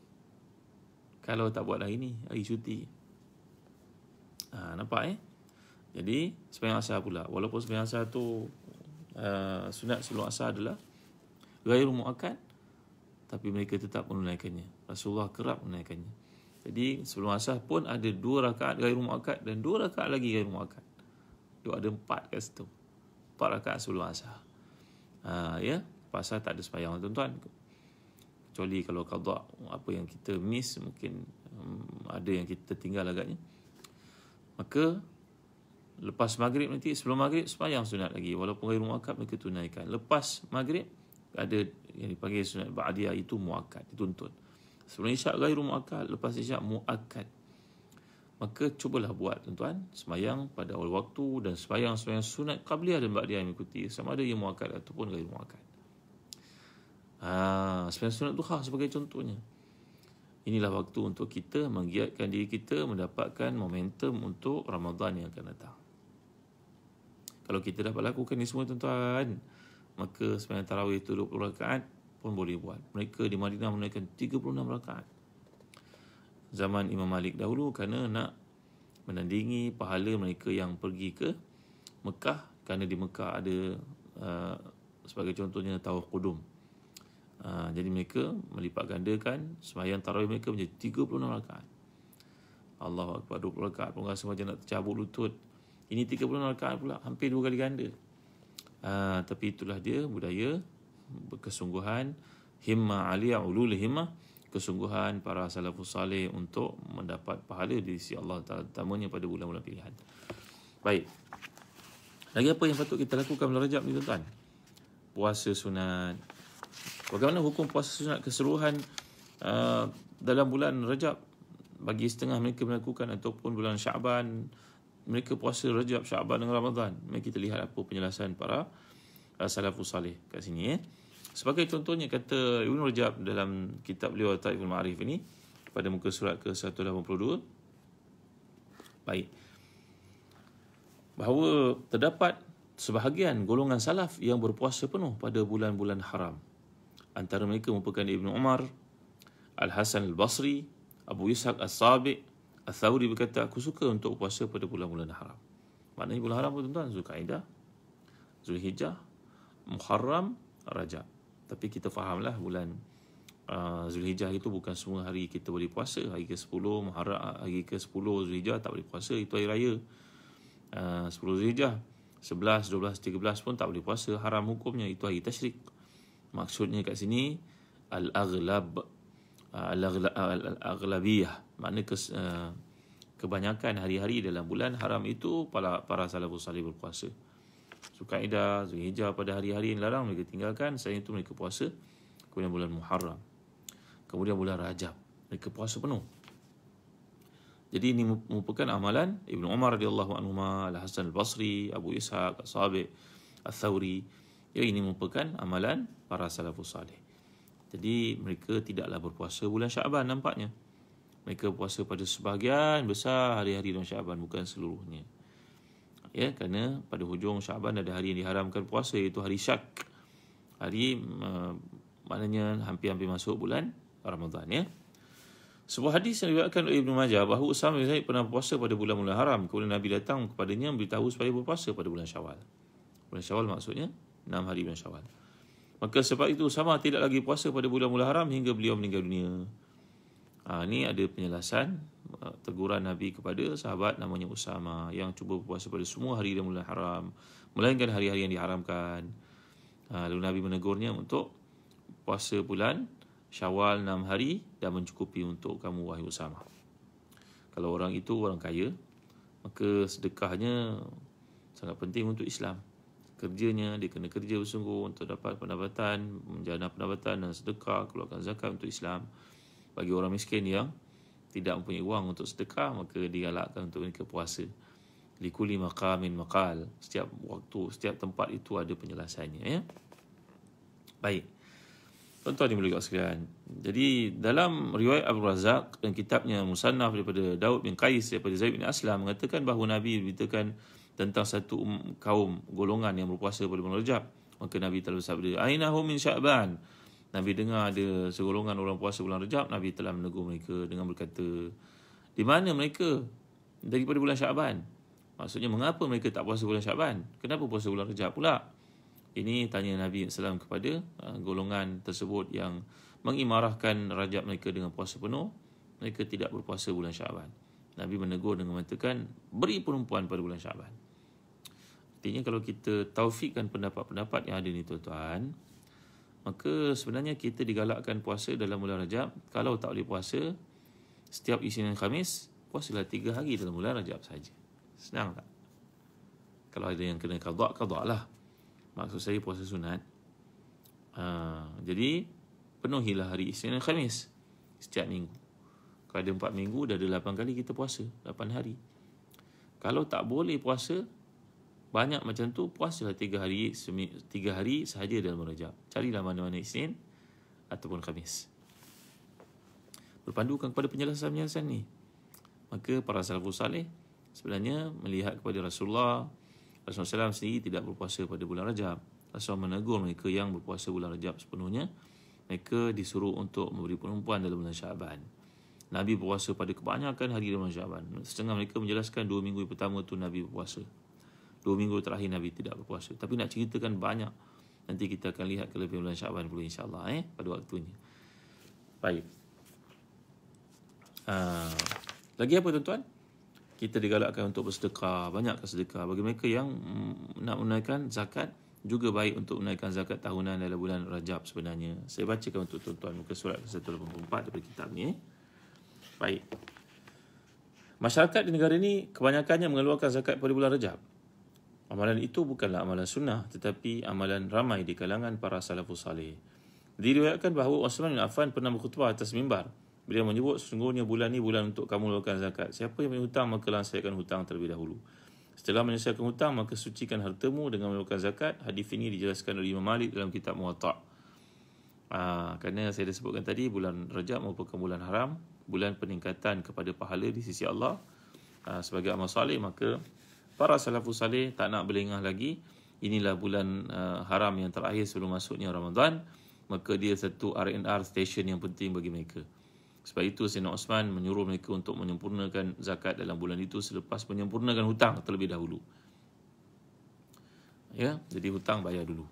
Kalau tak buat hari ni, hari cuti. Ha, nampak eh? Jadi, sembahyang asar pula. Walaupun sembahyang asar tu uh, sunat sebelum asar adalah ghairu muakkad, tapi mereka tetap menunaikannya. Rasulullah kerap menunaikannya. Jadi sebelum asar pun ada dua rakaat gairu muakkad dan dua rakaat lagi gairu muakkad. Dua ada empat kat situ. Empat rakaat sebelum asar. Ha, ya, pasal tak ada semayang tuan-tuan. Kecuali kalau qada apa yang kita miss mungkin um, ada yang kita tinggal agaknya. Maka lepas maghrib nanti sebelum maghrib semayang sunat lagi walaupun gairu muakkad mereka tunaikan. Lepas maghrib ada yang dipanggil sunat ba'diyah itu muakkad dituntut. Sebelum isyak gairu mu'akad Lepas isyak mu'akad Maka cubalah buat tuan-tuan Semayang pada awal waktu Dan semayang-semayang sunat Qabliyah dan Ba'diyah yang mengikuti. Sama ada yang mu'akad ataupun gairu mu'akad ha, Semayang sunat duha sebagai contohnya. Inilah waktu untuk kita Menggiatkan diri kita Mendapatkan momentum untuk Ramadan yang akan datang. Kalau kita dapat lakukan ini semua tuan-tuan Maka semayang tarawih itu 20 rakaat pun boleh buat. Mereka di Madinah menunaikan 36 rakaat. Zaman Imam Malik dahulu kerana nak menandingi pahala mereka yang pergi ke Mekah kerana di Mekah ada uh, sebagai contohnya Tawaf Qudum. Uh, jadi mereka melipat gandakan semayang tarawih mereka menjadi 36 rakaat. Allah Akbar 20 rakaat pun rasa macam nak tercabut lutut. Ini 36 rakaat pula hampir dua kali ganda. Uh, tapi itulah dia budaya berkesungguhan himmah aliyah ulul himmah kesungguhan para salafus salih untuk mendapat pahala di sisi Allah Taala terutamanya pada bulan-bulan pilihan. Baik. Lagi apa yang patut kita lakukan bulan Rajab ni tuan-tuan? Puasa sunat. Bagaimana hukum puasa sunat keseluruhan uh, dalam bulan Rajab bagi setengah mereka melakukan ataupun bulan Syaban mereka puasa Rajab, Syaban dengan Ramadan. Mari kita lihat apa penjelasan para uh, salafus salih kat sini eh. Sebagai contohnya kata Ibn Rajab dalam kitab beliau Ta'iful Ma'arif ini pada muka surat ke-182 baik. Bahawa terdapat sebahagian golongan salaf yang berpuasa penuh pada bulan-bulan haram. Antara mereka merupakan Ibn Umar Al-Hasan Al-Basri Abu Ishaq As-Sabiq Al-Thawri berkata aku suka untuk puasa pada bulan-bulan haram. Maknanya bulan haram tuan-tuan Zulkaidah Zulhijjah Muharram Rajab. Tapi kita fahamlah bulan uh, Zulhijjah itu bukan semua hari kita boleh puasa. Hari ke-10 Muharram hari ke-10 Zulhijjah tak boleh puasa. Itu hari raya. Uh, 10 Zulhijjah 11 12 13 pun tak boleh puasa. Haram hukumnya. Itu hari tasyrik. Maksudnya kat sini al-aghlab uh, al-aghlabiyah. Makna kes, uh, kebanyakan hari-hari dalam bulan haram itu para para salafus salih berpuasa Zulkaidah, Zulhijjah pada hari-hari yang larang mereka tinggalkan. Selain itu mereka puasa. Kemudian bulan Muharram. Kemudian bulan Rajab. Mereka puasa penuh. Jadi ini merupakan amalan Ibn Umar radhiyallahu anhu, Al-Hasan Al-Basri, Abu Ishaq, As-Sabiq, Al-Thawri. Ya, ini merupakan amalan para salafus salih. Jadi mereka tidaklah berpuasa bulan Syaban nampaknya. Mereka puasa pada sebahagian besar hari-hari dalam Syaban bukan seluruhnya ya kerana pada hujung Syaban ada hari yang diharamkan puasa iaitu hari Syak. Hari uh, maknanya hampir-hampir masuk bulan Ramadan ya. Sebuah hadis yang diriwayatkan oleh Ibnu Majah bahawa Usama bin Zaid pernah puasa pada bulan-bulan haram. Kemudian Nabi datang kepadanya memberitahu supaya berpuasa pada bulan Syawal. Bulan Syawal maksudnya 6 hari bulan Syawal. Maka sebab itu Usama tidak lagi puasa pada bulan-bulan haram hingga beliau meninggal dunia. Ha, ini ada penjelasan uh, teguran Nabi kepada sahabat namanya Usama yang cuba berpuasa pada semua hari dan bulan haram melainkan hari-hari yang diharamkan. Ha, lalu Nabi menegurnya untuk puasa bulan Syawal enam hari dan mencukupi untuk kamu wahai Usama. Kalau orang itu orang kaya, maka sedekahnya sangat penting untuk Islam. Kerjanya dia kena kerja bersungguh untuk dapat pendapatan, menjana pendapatan dan sedekah, keluarkan zakat untuk Islam bagi orang miskin yang tidak mempunyai wang untuk sedekah maka digalakkan untuk mereka puasa. Likuli maqamin maqal. Setiap waktu setiap tempat itu ada penjelasannya ya. Baik. Tuan-tuan yang sekalian jadi dalam riwayat Abu Razak dan kitabnya Musannaf daripada Daud bin Qais daripada Zaid bin Aslam mengatakan bahawa Nabi beritakan tentang satu um, kaum golongan yang berpuasa pada bulan Rajab. Maka Nabi telah bersabda ainahu min sya'ban Nabi dengar ada segolongan orang puasa bulan Rejab, Nabi telah menegur mereka dengan berkata, di mana mereka daripada bulan Syaban? Maksudnya, mengapa mereka tak puasa bulan Syaban? Kenapa puasa bulan Rejab pula? Ini tanya Nabi SAW kepada uh, golongan tersebut yang mengimarahkan Rajab mereka dengan puasa penuh. Mereka tidak berpuasa bulan Syaban. Nabi menegur dengan mengatakan, beri perempuan pada bulan Syaban. Artinya kalau kita taufikkan pendapat-pendapat yang ada ni tuan-tuan, maka sebenarnya kita digalakkan puasa dalam bulan Rajab. Kalau tak boleh puasa, setiap Isnin dan Khamis, puasalah tiga hari dalam bulan Rajab saja. Senang tak? Kalau ada yang kena kadak, kadak lah. Maksud saya puasa sunat. Ha, jadi, penuhilah hari Isnin dan Khamis setiap minggu. Kalau ada minggu, dah ada lapan kali kita puasa. Lapan hari. Kalau tak boleh puasa, banyak macam tu puasalah tiga hari tiga hari sahaja dalam Rajab. Carilah mana-mana Isnin ataupun Khamis. Berpandukan kepada penjelasan-penjelasan ni. Maka para salafus salih sebenarnya melihat kepada Rasulullah Rasulullah SAW sendiri tidak berpuasa pada bulan Rajab. Rasulullah menegur mereka yang berpuasa bulan Rajab sepenuhnya. Mereka disuruh untuk memberi penumpuan dalam bulan Syaban. Nabi berpuasa pada kebanyakan hari dalam Syaban. Setengah mereka menjelaskan dua minggu pertama tu Nabi berpuasa. Dua minggu terakhir Nabi tidak berpuasa. Tapi nak ceritakan banyak Nanti kita akan lihat kelebihan bulan Syaban pula insya-Allah eh pada waktunya. Baik. Uh, lagi apa tuan-tuan? Kita digalakkan untuk bersedekah, banyakkan sedekah bagi mereka yang mm, nak menunaikan zakat juga baik untuk menaikkan zakat tahunan dalam bulan Rajab sebenarnya. Saya bacakan untuk tuan-tuan muka surat ke-184 daripada kitab ni. Eh. Baik. Masyarakat di negara ini kebanyakannya mengeluarkan zakat pada bulan Rajab. Amalan itu bukanlah amalan sunnah tetapi amalan ramai di kalangan para salafus salih. Diriwayatkan bahawa Osman bin Affan pernah berkhutbah atas mimbar. Beliau menyebut sesungguhnya bulan ini bulan untuk kamu melakukan zakat. Siapa yang punya hutang maka lansaikan hutang terlebih dahulu. Setelah menyelesaikan hutang, maka sucikan hartamu dengan melakukan zakat. Hadis ini dijelaskan oleh Imam Malik dalam kitab Muwatta'. Ah, kerana saya dah sebutkan tadi, bulan Rajab merupakan bulan haram, bulan peningkatan kepada pahala di sisi Allah. Ah, sebagai amal salih, maka para salafus salih tak nak berlengah lagi. Inilah bulan uh, haram yang terakhir sebelum masuknya Ramadan. Maka dia satu R&R station yang penting bagi mereka. Sebab itu Sayyidina Osman menyuruh mereka untuk menyempurnakan zakat dalam bulan itu selepas menyempurnakan hutang terlebih dahulu. Ya, jadi hutang bayar dulu.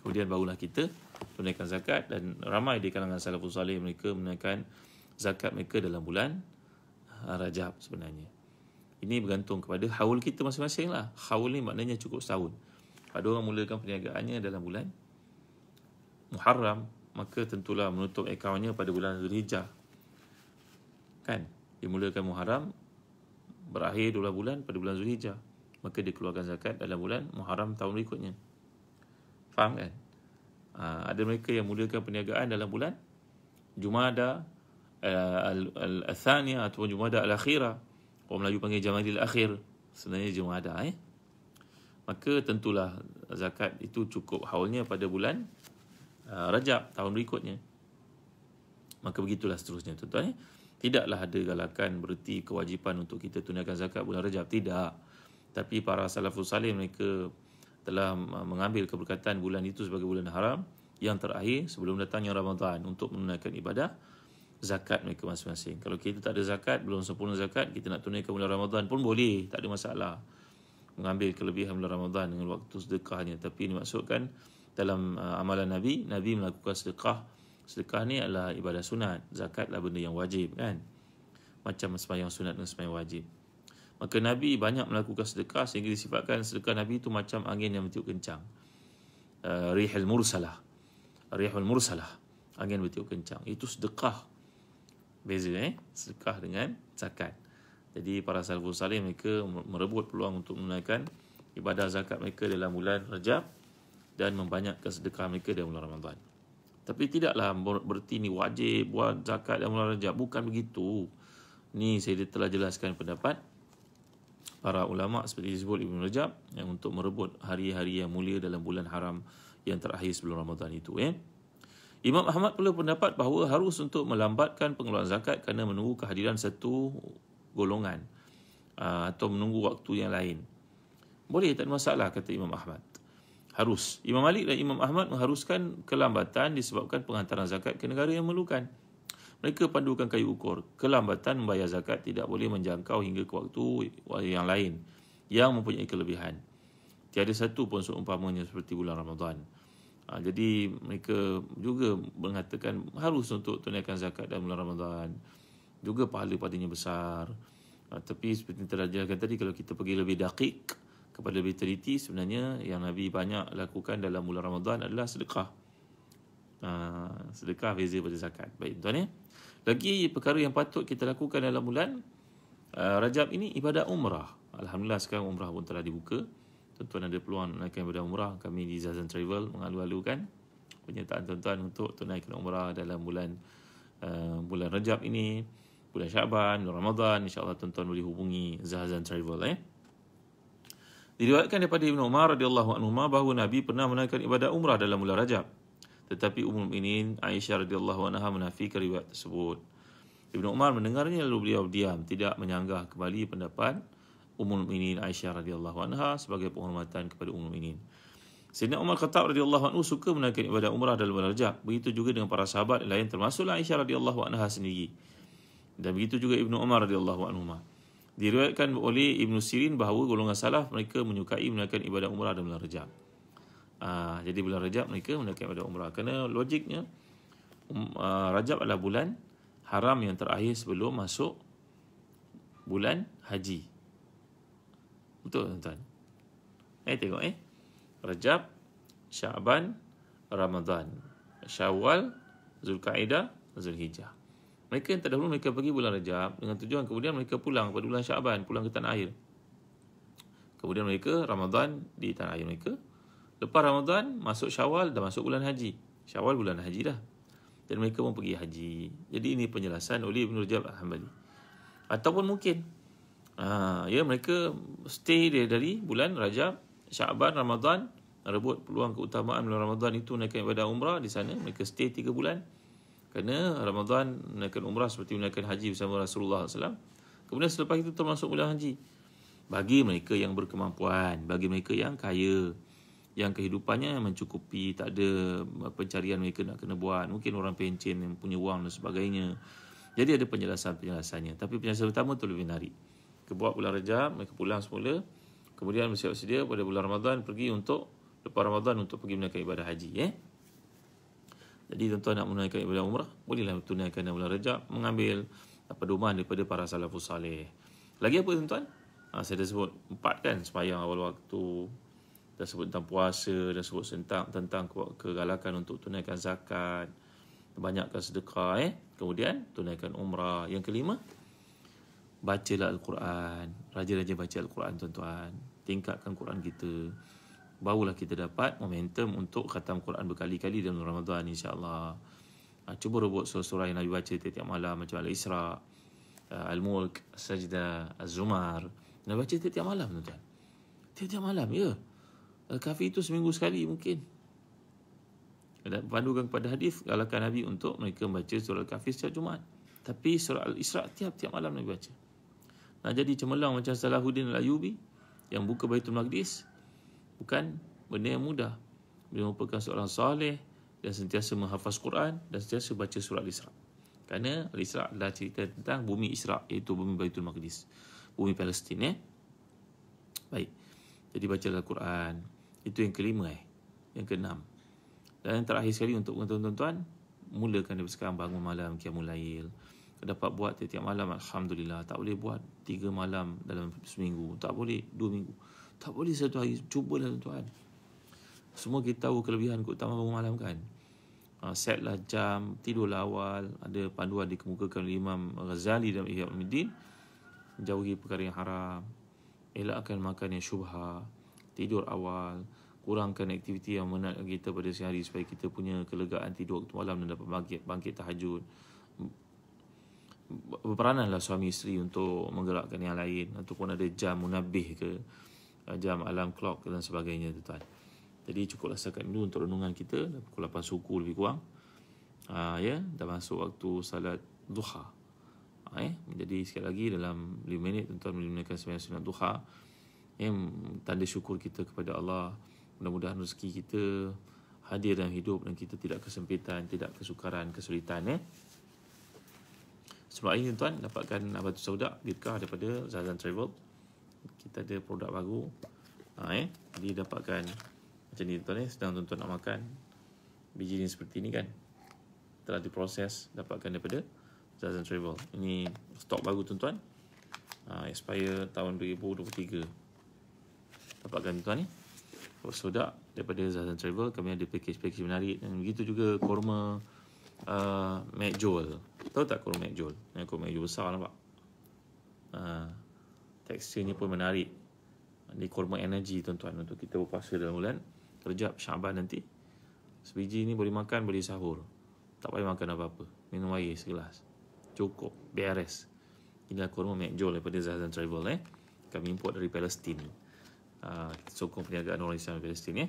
Kemudian barulah kita tunaikan zakat dan ramai di kalangan salafus salih mereka menaikkan zakat mereka dalam bulan uh, Rajab sebenarnya. Ini bergantung kepada haul kita masing-masing lah. Haul ni maknanya cukup setahun. Ada orang mulakan perniagaannya dalam bulan Muharram, maka tentulah menutup akaunnya pada bulan Zulhijjah kan dimulakan Muharram berakhir 12 bulan pada bulan Zulhijjah maka dikeluarkan zakat dalam bulan Muharram tahun berikutnya faham kan ha, ada mereka yang mulakan perniagaan dalam bulan Jumada uh, al-Thaniya ataupun Jumada al-Akhirah orang Melayu panggil Jamadil Akhir sebenarnya Jumada eh. Maka tentulah zakat itu cukup haulnya pada bulan uh, Rajab tahun berikutnya. Maka begitulah seterusnya tuan-tuan eh. Tidaklah ada galakan bererti kewajipan untuk kita tunaikan zakat bulan Rajab. Tidak. Tapi para salafus salih mereka telah mengambil keberkatan bulan itu sebagai bulan haram yang terakhir sebelum datangnya Ramadan untuk menunaikan ibadah zakat mereka masing-masing kalau kita tak ada zakat belum sempurna zakat kita nak tunaikan bulan Ramadan pun boleh tak ada masalah mengambil kelebihan bulan Ramadan dengan waktu sedekahnya tapi ini maksudkan dalam uh, amalan Nabi Nabi melakukan sedekah Sedekah ni adalah ibadah sunat. Zakat adalah benda yang wajib kan. Macam sembahyang sunat dan sembahyang wajib. Maka Nabi banyak melakukan sedekah sehingga disifatkan sedekah Nabi itu macam angin yang bertiup kencang. Uh, rihul mursalah. Rihul mursalah. Angin bertiup kencang. Itu sedekah. Beza eh. Sedekah dengan zakat. Jadi para salafus salih mereka merebut peluang untuk menunaikan ibadah zakat mereka dalam bulan Rajab dan membanyakkan sedekah mereka dalam bulan Ramadan. Tapi tidaklah berarti ni wajib buat zakat dan bulan Rajab. Bukan begitu. Ni saya telah jelaskan pendapat para ulama seperti disebut Ibn Rajab yang untuk merebut hari-hari yang mulia dalam bulan haram yang terakhir sebelum Ramadan itu. Eh? Imam Ahmad pula pendapat bahawa harus untuk melambatkan pengeluaran zakat kerana menunggu kehadiran satu golongan uh, atau menunggu waktu yang lain. Boleh, tak ada masalah kata Imam Ahmad harus. Imam Malik dan Imam Ahmad mengharuskan kelambatan disebabkan penghantaran zakat ke negara yang memerlukan. Mereka pandukan kayu ukur. Kelambatan membayar zakat tidak boleh menjangkau hingga ke waktu yang lain yang mempunyai kelebihan. Tiada satu pun seumpamanya seperti bulan Ramadan. Ha, jadi mereka juga mengatakan harus untuk tunaikan zakat dalam bulan Ramadan. Juga pahala padanya besar. Ha, tapi seperti yang terdajakan tadi, kalau kita pergi lebih dakik, kepada lebih teliti sebenarnya yang Nabi banyak lakukan dalam bulan Ramadan adalah sedekah. Uh, sedekah beza pada zakat. Baik tuan ya. Lagi perkara yang patut kita lakukan dalam bulan uh, Rajab ini ibadat umrah. Alhamdulillah sekarang umrah pun telah dibuka. Tuan-tuan ada peluang menaikkan ibadah umrah. Kami di Zazan Travel mengalu-alukan penyertaan tuan-tuan untuk tunaikan umrah dalam bulan uh, bulan Rajab ini, bulan Syaban, bulan Ramadan. InsyaAllah tuan-tuan boleh hubungi Zazan Travel eh. Diriwayatkan daripada Ibn Umar radhiyallahu anhu bahawa Nabi pernah menaikkan ibadah umrah dalam bulan Rajab. Tetapi Ummul Mukminin Aisyah radhiyallahu anha menafikan riwayat tersebut. Ibn Umar mendengarnya lalu beliau diam, tidak menyanggah kembali pendapat Ummul Mukminin Aisyah radhiyallahu anha sebagai penghormatan kepada Ummul Mukminin. Sayyidina Umar Khattab radhiyallahu anhu suka menaikkan ibadah umrah dalam bulan Rajab. Begitu juga dengan para sahabat lain termasuklah Aisyah radhiyallahu anha sendiri. Dan begitu juga Ibnu Umar radhiyallahu anhu. Diriwayatkan oleh Ibn Sirin bahawa golongan salaf mereka menyukai menunaikan ibadah umrah dalam bulan Rajab. Uh, jadi bulan Rajab mereka menunaikan ibadah umrah. Kerana logiknya um, uh, Rajab adalah bulan haram yang terakhir sebelum masuk bulan haji. Betul tuan-tuan? Eh tengok eh. Rajab, Syaban, Ramadan, Syawal, Zulkaidah, Zulhijjah. Mereka yang terdahulu mereka pergi bulan Rajab dengan tujuan kemudian mereka pulang pada bulan Syaban, pulang ke tanah air. Kemudian mereka Ramadan di tanah air mereka. Lepas Ramadan masuk Syawal dan masuk bulan haji. Syawal bulan haji dah. Dan mereka pun pergi haji. Jadi ini penjelasan oleh Ibn Rajab Al-Hambali. Ataupun mungkin Ha, ya mereka stay dia dari bulan Rajab, Syaban, Ramadan, rebut peluang keutamaan bulan Ramadan itu naikkan ibadah umrah di sana. Mereka stay 3 bulan. Kerana Ramadan naikkan umrah seperti menaikkan haji bersama Rasulullah SAW. Kemudian selepas itu termasuk bulan haji. Bagi mereka yang berkemampuan, bagi mereka yang kaya, yang kehidupannya mencukupi, tak ada pencarian mereka nak kena buat. Mungkin orang pencen yang punya wang dan sebagainya. Jadi ada penjelasan-penjelasannya. Tapi penjelasan utama itu lebih menarik buat bulan Rajab, mereka pulang semula. Kemudian bersiap sedia pada bulan Ramadan pergi untuk lepas Ramadan untuk pergi menunaikan ibadah haji, eh. Jadi tuan-tuan nak menunaikan ibadah umrah, bolehlah tunaikan bulan Rajab mengambil pedoman daripada para salafus salih. Lagi apa tuan-tuan? Ha, saya dah sebut empat kan semayang awal waktu dah sebut tentang puasa dah sebut tentang tentang kegalakan untuk tunaikan zakat banyakkan sedekah eh kemudian tunaikan umrah yang kelima bacalah Al-Quran. Raja-raja baca Al-Quran tuan-tuan. Tingkatkan Quran kita. Barulah kita dapat momentum untuk khatam Quran berkali-kali dalam Ramadan insya-Allah. Ha, cuba rebut surah-surah yang Nabi baca setiap malam macam Al-Isra, uh, Al-Mulk, Sajda, Az-Zumar. Nabi baca setiap malam tuan-tuan. Setiap malam ya. Al-Kafi itu seminggu sekali mungkin. Dan pandukan kepada hadis galakan Nabi untuk mereka membaca surah Al-Kahfi setiap Jumaat. Tapi surah Al-Isra tiap-tiap malam Nabi baca. Nak jadi cemerlang macam Salahuddin Al-Ayubi yang buka Baitul Maqdis bukan benda yang mudah. Beliau merupakan seorang saleh dan sentiasa menghafaz Quran dan sentiasa baca surah Al-Isra. Kerana Al-Isra adalah cerita tentang bumi Isra iaitu bumi Baitul Maqdis. Bumi Palestin eh. Baik. Jadi baca Al-Quran. Itu yang kelima eh. Yang keenam. Dan yang terakhir sekali untuk tuan-tuan, mulakan dari sekarang bangun malam Qiyamul Lail dapat buat tiap-tiap malam Alhamdulillah. Tak boleh buat tiga malam dalam seminggu. Tak boleh dua minggu. Tak boleh satu hari. Cubalah tuan semua kita tahu kelebihan keutamaan bangun malam kan? Uh, setlah jam tidurlah awal. Ada panduan dikemukakan oleh Imam Ghazali dalam Ihya Ulumuddin jauhi perkara yang haram. Elakkan makan yang syubha. Tidur awal. Kurangkan aktiviti yang menarik kita pada sehari supaya kita punya kelegaan tidur waktu malam dan dapat bangkit, bangkit tahajud berperananlah suami isteri untuk menggerakkan yang lain ataupun ada jam munabih ke uh, jam alam clock dan sebagainya tuan. Jadi cukuplah setakat dulu untuk renungan kita pukul 8 suku lebih kurang. Uh, ya, dah masuk waktu salat duha. Uh, eh, jadi sekali lagi dalam 5 minit tuan-tuan menunaikan sembahyang sunat duha. Ya, tanda syukur kita kepada Allah. Mudah-mudahan rezeki kita hadir dalam hidup dan kita tidak kesempitan, tidak kesukaran, kesulitan eh. Sebab ini tuan dapatkan batu sauda gitkah daripada Zazan Travel. Kita ada produk baru. Ha, eh. Jadi dapatkan macam ni tuan eh. Sedang tuan-tuan nak makan biji ni seperti ni kan. Telah diproses dapatkan daripada Zazan Travel. Ini stok baru tuan-tuan. Ha, expire tahun 2023. Dapatkan tuan ni. Batu sauda daripada Zazan Travel. Kami ada package-package menarik. Dan begitu juga korma uh, McJoel. Tahu tak kurung McJoel? Yang kurung McJoel besar nampak. Uh, teksturnya pun menarik. Ini kurma energi tuan-tuan untuk kita berpuasa dalam bulan Rejab Syaban nanti. Sebiji ni boleh makan, boleh sahur. Tak payah makan apa-apa. Minum air segelas. Cukup. Beres. Inilah kurma McJoel daripada Zazan Travel eh. Kami import dari Palestin. Uh, sokong perniagaan orang Islam di Palestin eh.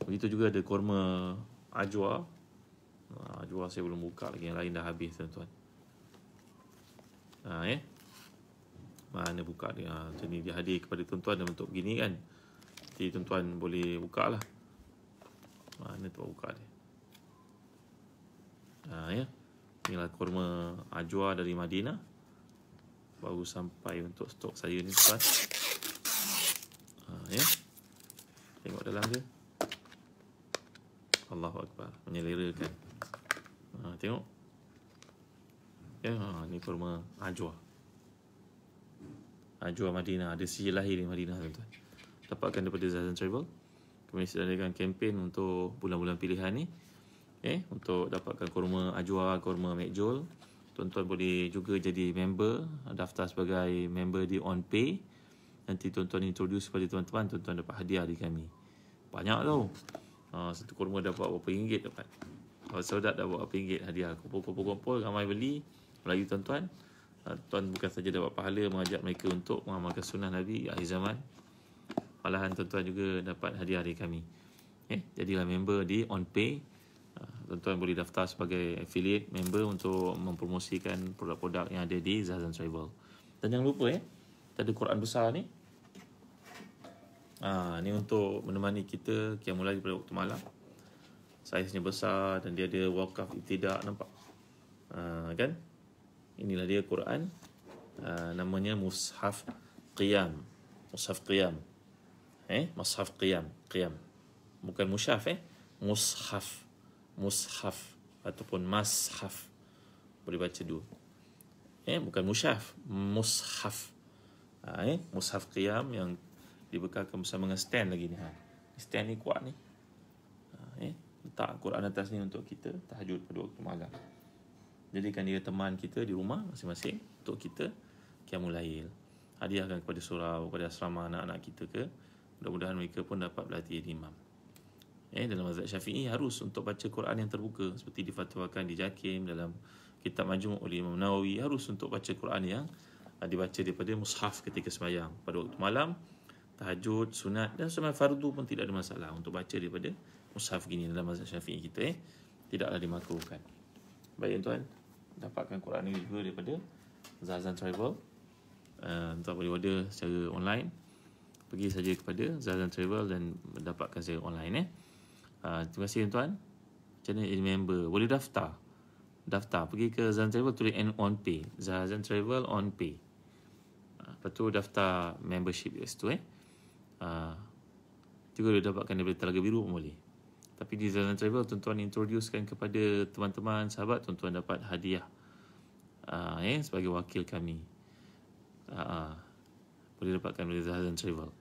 Begitu juga ada kurma Ajwa ha, Jual saya belum buka lagi Yang lain dah habis tuan-tuan ha, eh? Mana buka dia ha, Macam ni dia hadir kepada tuan-tuan Dalam bentuk begini kan Jadi tuan-tuan boleh buka lah Mana tu buka dia ha, ya? Inilah kurma Ajwa dari Madinah Baru sampai untuk stok saya ni tuan ha, ya? Tengok dalam dia Allahu Akbar. Menyelerakan. Ha, tengok. Ya, ha, ni kurma Ajwa. Ajwa Madinah. Ada sijil lahir di Madinah tuan-tuan. Dapatkan daripada Zazan Travel. Kami sedang kempen untuk bulan-bulan pilihan ni. Eh, untuk dapatkan kurma Ajwa, kurma Mekjol. Tuan-tuan boleh juga jadi member. Daftar sebagai member di OnPay. Nanti tuan-tuan introduce kepada teman-teman. Tuan-tuan dapat hadiah di kami. Banyak tau. Ha, satu kurma dapat berapa ringgit dapat. Kalau saudat dapat berapa ringgit hadiah. Kumpul-kumpul-kumpul ramai beli. Melayu tuan-tuan. Uh, tuan bukan saja dapat pahala mengajak mereka untuk mengamalkan sunnah Nabi akhir zaman. Malahan tuan-tuan juga dapat hadiah dari kami. Eh, jadilah member di OnPay. Uh, tuan-tuan boleh daftar sebagai affiliate member untuk mempromosikan produk-produk yang ada di Zazan Travel. Dan jangan lupa eh, ada Quran besar ni. Ah, ni untuk menemani kita kiamul lail pada waktu malam. Saiznya besar dan dia ada wakaf ibtidak nampak. Ah, kan? Inilah dia Quran. Uh, namanya Mushaf Qiyam. Mushaf Qiyam. Eh, Mushaf Qiyam. Qiyam. Bukan mushaf eh. Mushaf. Mushaf ataupun mashaf. Boleh baca dua. Eh, bukan mushaf, mushaf. Ha, eh, mushaf qiyam yang dibekalkan bersama dengan stand lagi ni. Ha. Stand ni kuat ni. Eh, letak Quran atas ni untuk kita tahajud pada waktu malam. Jadikan dia teman kita di rumah masing-masing untuk kita Qiyamul Lail. Hadiahkan kepada surau, kepada asrama anak-anak kita ke. Mudah-mudahan mereka pun dapat berlatih imam. Eh, dalam mazhab syafi'i harus untuk baca Quran yang terbuka seperti difatwakan di Jakim dalam kitab majmuk oleh Imam Nawawi harus untuk baca Quran yang uh, dibaca daripada mushaf ketika sembahyang pada waktu malam tahajud sunat dan semua fardu pun tidak ada masalah untuk baca daripada mushaf gini dalam mazhab syafi'i kita eh tidaklah dimakruhkan baik tuan dapatkan Quran ini juga daripada Zazan Travel. Uh, tuan boleh order secara online. Pergi saja kepada Zazan Travel dan dapatkan secara online eh. Uh, terima kasih tuan. Jadi member? Boleh daftar. Daftar. Pergi ke Zazan Travel tulis on pay. Zazan Travel on pay. Uh, lepas tu daftar membership kat situ eh. Uh, juga boleh dapatkan daripada Telaga Biru pun boleh. Tapi di Zalan Travel tuan-tuan introducekan kepada teman-teman sahabat tuan-tuan dapat hadiah. Uh, eh sebagai wakil kami. Uh, boleh dapatkan dari Zalan Travel.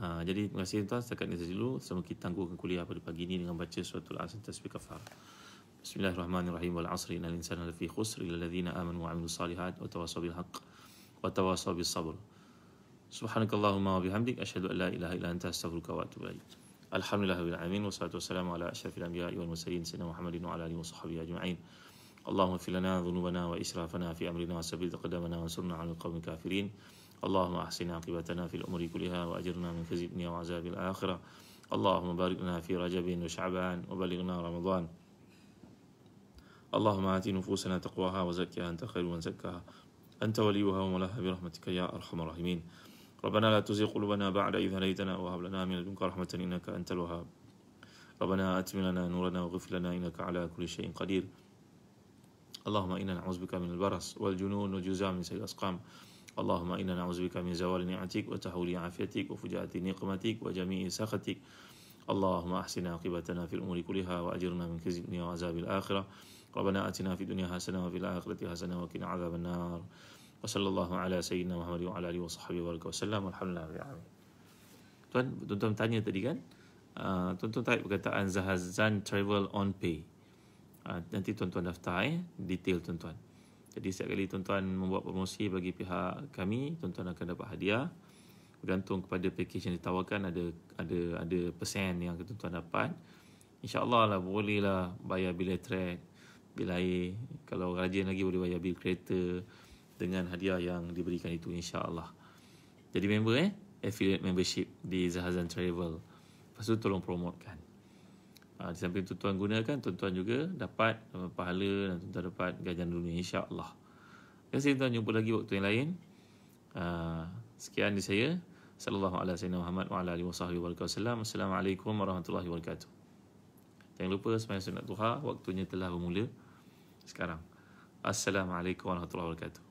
Uh, jadi terima kasih tuan setakat ini saja dulu sama kita tangguhkan kuliah pada pagi ini dengan baca suratul asr tasbih kafar. Bismillahirrahmanirrahim wal 'asri innal insana lafi khusr illa alladhina amanu wa 'amilus salihat wa tawassaw bil haqq wa tawassaw bis sabr. Subhanakallahumma wa bihamdik asyhadu an la ilaha illa anta astaghfiruka wa atubu ilaik. الحمد لله رب العالمين والصلاة والسلام على أشرف الأنبياء والمرسلين سيدنا محمد وعلى آله وصحبه أجمعين اللهم اغفر لنا ذنوبنا وإسرافنا في أمرنا وثبت قدمنا وانصرنا على القوم الكافرين اللهم أحسن عاقبتنا في الأمور كلها وأجرنا من خزي الدنيا وعذاب الآخرة اللهم بارك لنا في رجب وشعبان وبلغنا رمضان اللهم آت نفوسنا تقواها وزكها أنت خير من زكاها أنت وليها ومولاها برحمتك يا أرحم الراحمين ربنا لا تزغ قلوبنا بعد إذ هديتنا وهب لنا من لدنك رحمة إنك أنت الوهاب. ربنا أتم لنا نورنا واغفر لنا إنك على كل شيء قدير. اللهم إنا نعوذ بك من البرص والجنون والجزام من سيء الأسقام. اللهم إنا نعوذ بك من زوال نعمتك وتحول عافيتك وفجاءة نقمتك وجميع سخطك. اللهم أحسن عاقبتنا في الأمور كلها وأجرنا من خزي الدنيا وعذاب الآخرة. ربنا آتنا في الدنيا حسنة وفي الآخرة حسنة وقنا عذاب النار. Wassallallahu ala sayyidina Muhammad wa ala alihi wa sahbihi wa baraka wasallam alhamdulillah tuan tuan tanya tadi kan? Ah, uh, tuan tuan perkataan Zahazan travel on pay. Uh, nanti tuan tuan daftar eh? detail tuan tuan jadi setiap kali tuan tuan membuat promosi bagi pihak kami tuan tuan akan dapat hadiah. Bergantung kepada package yang ditawarkan ada ada ada persen yang tuan tuan dapat. Insyaallah lah bolehlah bayar bil elektrik bil air. Kalau rajin lagi boleh bayar bil kereta dengan hadiah yang diberikan itu insya-Allah. Jadi member eh affiliate membership di Zahazan Travel. Lepas tu tolong promotekan. Uh, di samping tuan-tuan gunakan, tuan-tuan juga dapat uh, pahala dan tuan-tuan dapat gajian dunia insya-Allah. Terima kasih tuan jumpa lagi waktu yang lain. Uh, sekian di saya. Sallallahu alaihi wasallam Muhammad wa alihi wasallam. Assalamualaikum warahmatullahi wabarakatuh. Jangan lupa sembahyang sunat duha waktunya telah bermula sekarang. Assalamualaikum warahmatullahi wabarakatuh.